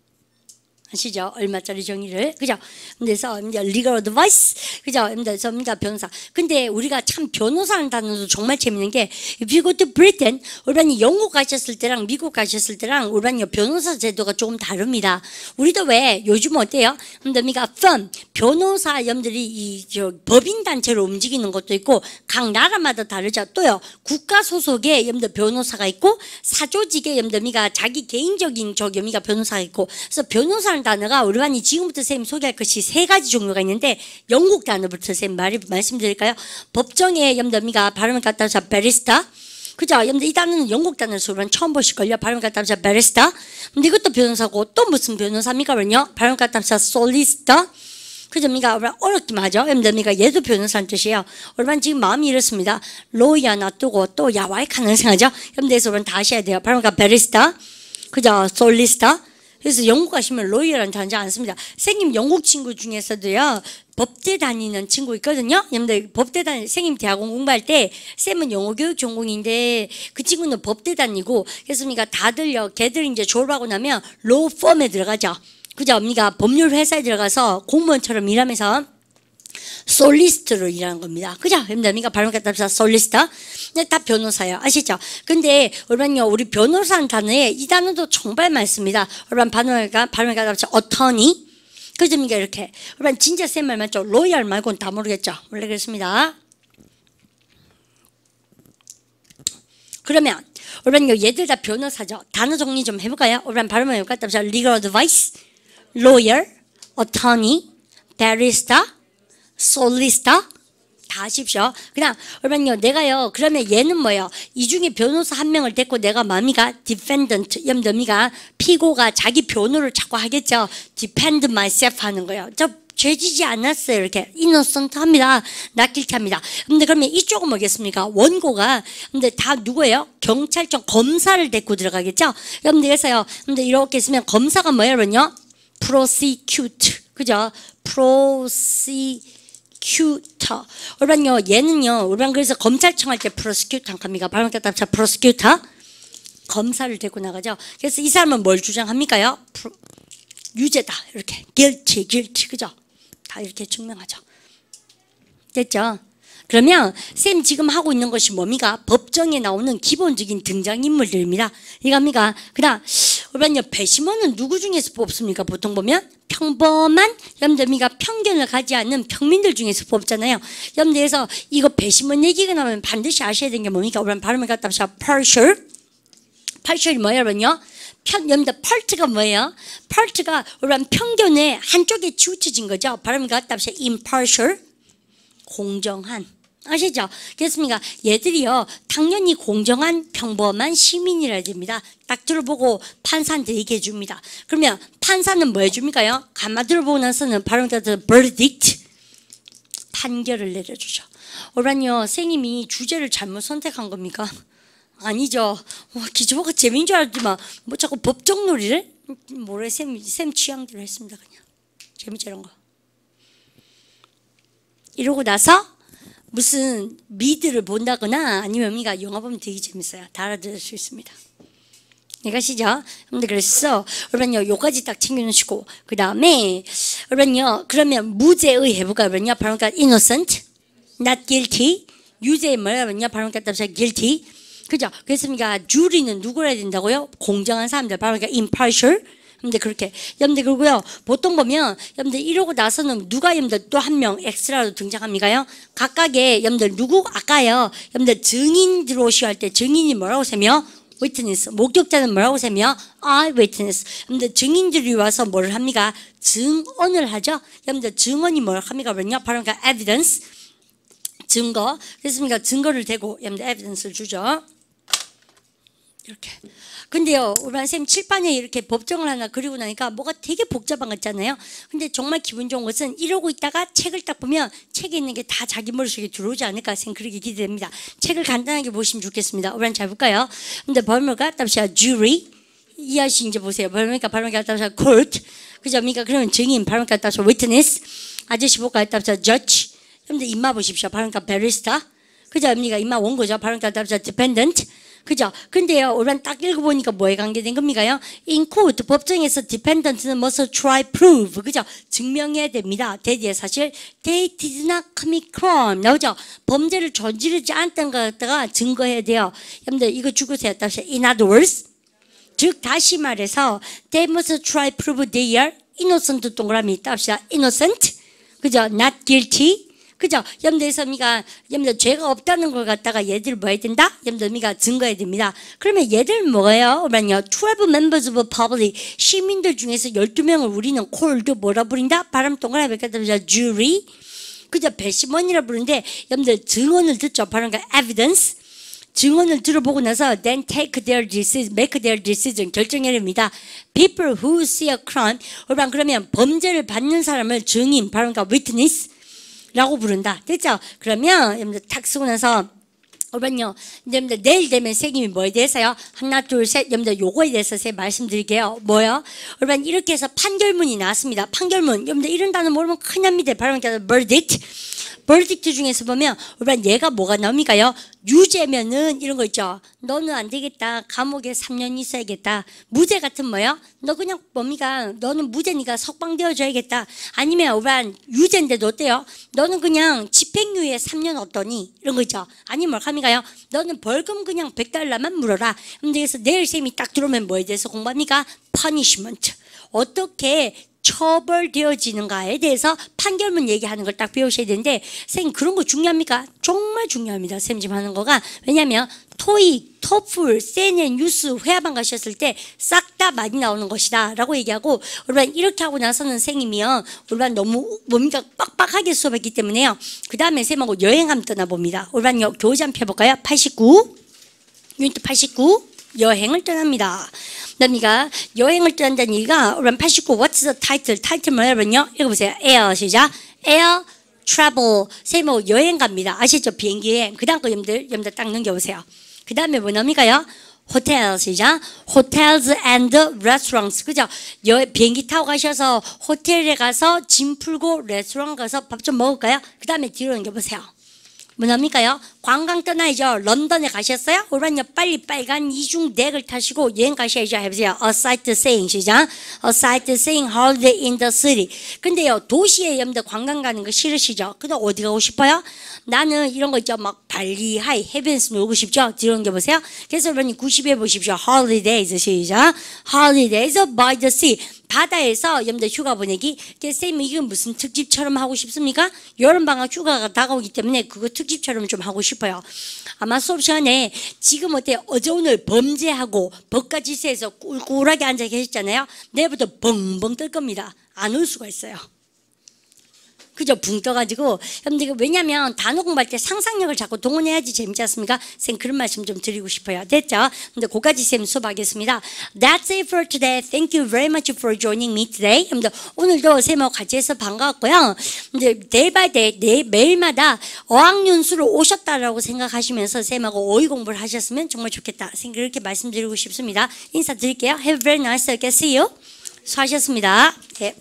아시죠? 얼마짜리 정의를 그죠? 그래서 이제 legal advice 그죠? 그래서 변호사. 근데 우리가 참 변호사라는 단어도 정말 재밌는 게 if you go to Britain 우리반이 영국 가셨을 때랑 미국 가셨을 때랑 우리반이 변호사 제도가 조금 다릅니다. 우리도 왜 요즘 어때요? 우리가 firm 변호사 염들이 이 저 법인 단체로 움직이는 것도 있고 각 나라마다 다르죠. 또요 국가 소속의 염들 변호사가 있고 사조직의 염들 미가 자기 개인적인 저 염이가 변호사가 있고 그래서 변호사 단어가 우리 반이 지금부터 선생님 소개할 것이 세 가지 종류가 있는데 영국 단어부터 선생님 말씀드릴까요? 법정의 염더미가 발음을 갖다 서 barrister 그죠? 여러분들 이 단어는 영국 단어에서 우리 처음 보실걸요? 발음 갖다 서 barrister 근데 이것도 변호사고 또 무슨 변호사입니까? 그러요 발음 갖다 서 solicitor 그죠? 미가 어렵기만 하죠. 여러분들 미가 얘도 변호사는 뜻이에요. 우리반 지금 마음이 이렇습니다. lawyer 놔두고 또 야 와이카노 생각하죠? 여러분들 다시 해야 돼요. 발음가 barrister 그죠? solicitor 그래서 영국 가시면 lawyer라는 단어 쓰지 않습니다. 선생님 영국 친구 중에서도요. 법대 다니는 친구 있거든요. 여러분들 법대 다니 선생님 대학원 공부할 때 쌤은 영어 교육 전공인데 그 친구는 법대 다니고 그래서 우리가 다들요. 걔들 이제 졸업하고 나면 law firm에 들어가죠. 그죠? 우리가 법률 회사에 들어가서 공무원처럼 일하면서 solicitor로 일하는 겁니다. 그죠? 그러니까 발음 갖다 서 solicitor. 다 변호사예요. 아시죠? 근데 여러분요, 우리 변호사는 단어에 이 단어도 정말 많습니다. 여러분 발음가 발음 갖다 서 어터니. 그죠? 이렇게. 여러분 진짜 쌤말 맞죠? 로얄 말고는 다 모르겠죠? 원래 그렇습니다. 그러면 여러분 얘들 다 변호사죠. 단어 정리 좀 해볼까요? 여러분 발음을 서 legal advice, lawyer, attorney, barrister, 솔리스타 다 하십시오. 그냥 여러분요 내가요 그러면 얘는 뭐예요? 이 중에 변호사 한 명을 데리고 내가 뭡니까? defendant 염더미가 피고가 자기 변호를 자꾸 하겠죠. defend myself 하는 거예요. 저 죄지지 않았어요. 이렇게 innocent 합니다. 낫길합니다. 근데 그러면 이쪽은 뭐겠습니까? 원고가 근데 다 누구예요? 경찰청 검사를 데리고 들어가겠죠. 여러분들 그래서요. 근데 이렇게 있으면 검사가 뭐예요, 여러분요? prosecute 그죠? prosecute 프로스큐터. 여러분요, 얘는요, 여러분 그래서 검찰청 할 때 프로스큐터 한 겁니까? 발음 갖다 자, 프로스큐터. 검사를 데리고 나가죠. 그래서 이 사람은 뭘 주장합니까요? 프로, 유죄다. 이렇게. guilty, guilty. 그죠? 다 이렇게 증명하죠. 됐죠? 그러면 쌤 지금 하고 있는 것이 뭡니까? 법정에 나오는 기본적인 등장인물들입니다. 이겁니까? 그다음 여러분요 배심원은 누구 중에서 뽑습니까? 보통 보면 평범한 염대미가 편견을 가지 않는 평민들 중에서 뽑잖아요. 염대에서 이거 배심원 얘기가 나오면 반드시 아셔야 되는 게 뭡니까? 여러분 발음을 갖다 서 partial partial이 뭐예요, 여러분요? 편, 염대 펄트가 뭐예요? 펄트가 편견의 한쪽에 치우쳐진 거죠. 발음을 갖다 서 impartial 공정한 아시죠? 그렇습니까? 얘들이요, 당연히 공정한 평범한 시민이라 됩니다. 딱 들어보고 판사한테 얘기해 줍니다. 그러면 판사는 뭐 해줍니까요? 가마 들어보고 나서는 바로 verdict 판결을 내려주죠. 오란요, 선생님이 주제를 잘못 선택한 겁니까? 아니죠. 와, 기초가 재미인 줄 알지만 뭐 자꾸 법적 놀이를 뭐래 쌤, 쌤 취향대로 했습니다. 그냥 재밌지 이런 거. 이러고 나서 무슨 미드를 본다거나 아니면 우리가 영화 보면 되게 재밌어요. 다 알아들을 수 있습니다. 이해가시죠? 근데 그래서 여러분요 요까지 딱 챙겨놓으시고 그 다음에 여러분요 그러면 무죄의 해부가 여러분요 바로 그러니까 innocent, not guilty 유죄의 뭐냐면요 바로 그러니까 guilty 그죠? 그랬습니까? 주리는 누구라 해야 된다고요? 공정한 사람들 바로 그러니까 impartial 여러분들 그렇게. 여러분들 그리고요. 보통 보면 여러분들 이러고 나서는 누가 여러분들 또 한 명 엑스트라로 등장합니까요? 각각의 여러분들 누구? 아까요. 여러분들 증인 들어오시고 할때 증인이 뭐라고 세며 witness. 목격자는 뭐라고 세며 eye witness. 여러분들 증인들이 와서 뭘 합니까? 증언을 하죠. 여러분들 증언이 뭘 합니까? 그러냐 바로 그러니까 evidence. 증거. 그렇습니까? 증거를 대고 여러분들 evidence를 주죠. 이렇게. 근데요, 우리 선생님 칠판에 이렇게 법정을 하나 그리고 나니까 뭐가 되게 복잡한 것 같잖아요. 근데 정말 기분 좋은 것은 이러고 있다가 책을 딱 보면 책에 있는 게 다 자기 머릿속에 들어오지 않을까 생각 그렇게 기대됩니다. 책을 간단하게 보시면 좋겠습니다. 우리 잘 볼까요? 근데 벌물가 답시야 jury 이해하시 이제 보세요. 벌물가 발음가 답시야 court 그죠? 그러니까 그러면 증인 발음가 답시야 witness 아저씨 볼까요? 답시야 judge 여러분들 입마 보십시오. 발음가 barrister 그죠? 언니가 입마 원고죠. 발음가 답시야 dependent 그죠? 근데요, 우리는 딱 읽어보니까 뭐에 관계된 겁니까요? In court, 법정에서 dependent는 뭐서 try prove, 그죠? 증명해야 됩니다. 대디에 사실 they did not commit crime, 나오죠? 범죄를 저지르지 않았던 것 갖다가 증거해야 돼요. 여러분들 이거 죽으세요. 다시 in other words, 즉 다시 말해서 they must try prove they are innocent 동그라미 땁시다. innocent, 그죠? not guilty. 그죠? 미가 염두 죄가 없다는 걸 갖다가 얘들 뭐 해야 된다? 염두 미가 증거해야 됩니다. 그러면 얘들 뭐예요? 그러면요. 12 members of public 시민들 중에서 12명을 우리는 콜드 뭐라 부른다? 바람 동그라미 갖다 jury. 그죠? 배심원이라 부르는데 염두 증언을 듣죠. 바로 그러니까 evidence. 증언을 들어보고 나서 then take their decision, make their decision 결정해야 됩니다. People who see a crime, 그러면 범죄를 받는 사람을 증인, 바로 그러니까 witness 라고 부른다. 됐죠? 그러면 여러분들 탁 쓰고 나서 여러분요, 여러분들 내일 되면 선생님이 뭐에 대해서요? 하나, 둘, 셋, 여러분들 요거에 대해서 제 말씀드릴게요. 뭐요? 여러분 이렇게 해서 판결문이 나왔습니다. 판결문. 여러분들 이런 단어 모르면 큰일 납니다. 바로 verdict. verdict 중에서 보면 여러분 얘가 뭐가 나옵니까요? 유죄면은 이런 거 있죠. 너는 안 되겠다. 감옥에 3년 있어야겠다. 무죄 같은 뭐요? 너 그냥 뭡니까? 너는 무죄니까 석방되어줘야겠다. 아니면 우란 유죄인데도 어때요? 너는 그냥 집행유예 3년 어떠니? 이런 거 있죠. 아니면 뭘 합니까요? 너는 벌금 그냥 100달러만 물어라. 근데 그래서 내일 쌤이 딱 들어오면 뭐에 대해서 공부합니까? punishment. 어떻게 처벌되어지는가에 대해서 판결문 얘기하는 걸 딱 배우셔야 되는데 선생님 그런 거 중요합니까? 정말 중요합니다. 쌤 지금 하는 거가 왜냐하면 토익, 토플, 세넨, 뉴스 회화반 가셨을 때 싹 다 많이 나오는 것이다 라고 얘기하고 우리반 이렇게 하고 나서는 선생님이요 우리반 너무 뭡니까 빡빡하게 수업했기 때문에요 그 다음에 쌤하고 여행 한번 떠나봅니다 우리반 교재 한번 펴볼까요? 89 유니트 89 여행을 떠납니다 남이가 여행을 떠난다는 얘기가 우리 89 What's the title? 타이틀 뭐냐면요 읽어보세요 Air 시작 Air Travel 세모 여행 갑니다 아시죠? 비행기 여행 그 다음 거 여러분들 여러분들 딱 넘겨보세요 그 다음에 뭐 뭡니까요? 호텔 시작 hotels and restaurants 그죠? 여, 비행기 타고 가셔서 호텔에 가서 짐 풀고 레스토랑 가서 밥 좀 먹을까요? 그 다음에 뒤로 넘겨보세요 뭐합니까요? 관광 떠나야죠. 런던에 가셨어요? 그러면 빨리 빨간 이층 덱을 타시고 여행 가셔야죠. 해보세요. A sightseeing 시작. A sightseeing holiday in the city. 근데요 도시에 염도 관광 가는 거 싫으시죠? 근데 어디 가고 싶어요? 나는 이런 거 있죠. 막 발리, 하와이, 해변서 놀고 싶죠? 뒤로 가 보세요. 그래서 여러분이 90에 보십시오. holidays 시작. holidays by the sea. 바다에서 여러분들 휴가 보내기. 쌤 이건 무슨 특집처럼 하고 싶습니까? 여름방학 휴가가 다가오기 때문에 그거 특집처럼 좀 하고 싶어요. 아마 수업 시간에 지금 어때 어제 오늘 범죄하고 법과 지세에서 꿀꿀하게 앉아 계셨잖아요. 내일부터 벙벙 뜰 겁니다. 안 올 수가 있어요. 그죠? 붕 떠가지고. 여러분들, 왜냐면 단어 공부할 때 상상력을 자꾸 동원해야지 재밌지 않습니까? 쌤 그런 말씀 좀 드리고 싶어요. 됐죠? 근데 고까지 쌤 수업하겠습니다. That's it for today. Thank you very much for joining me today. 여러분들, 오늘도 쌤하고 같이 해서 반가웠고요. 근데 day by day, 내, 매일마다 어학연수로 오셨다라고 생각하시면서 쌤하고 어휘 공부를 하셨으면 정말 좋겠다. 쌤 그렇게 말씀드리고 싶습니다. 인사드릴게요. Have a very nice day. See you. 수고하셨습니다. 네.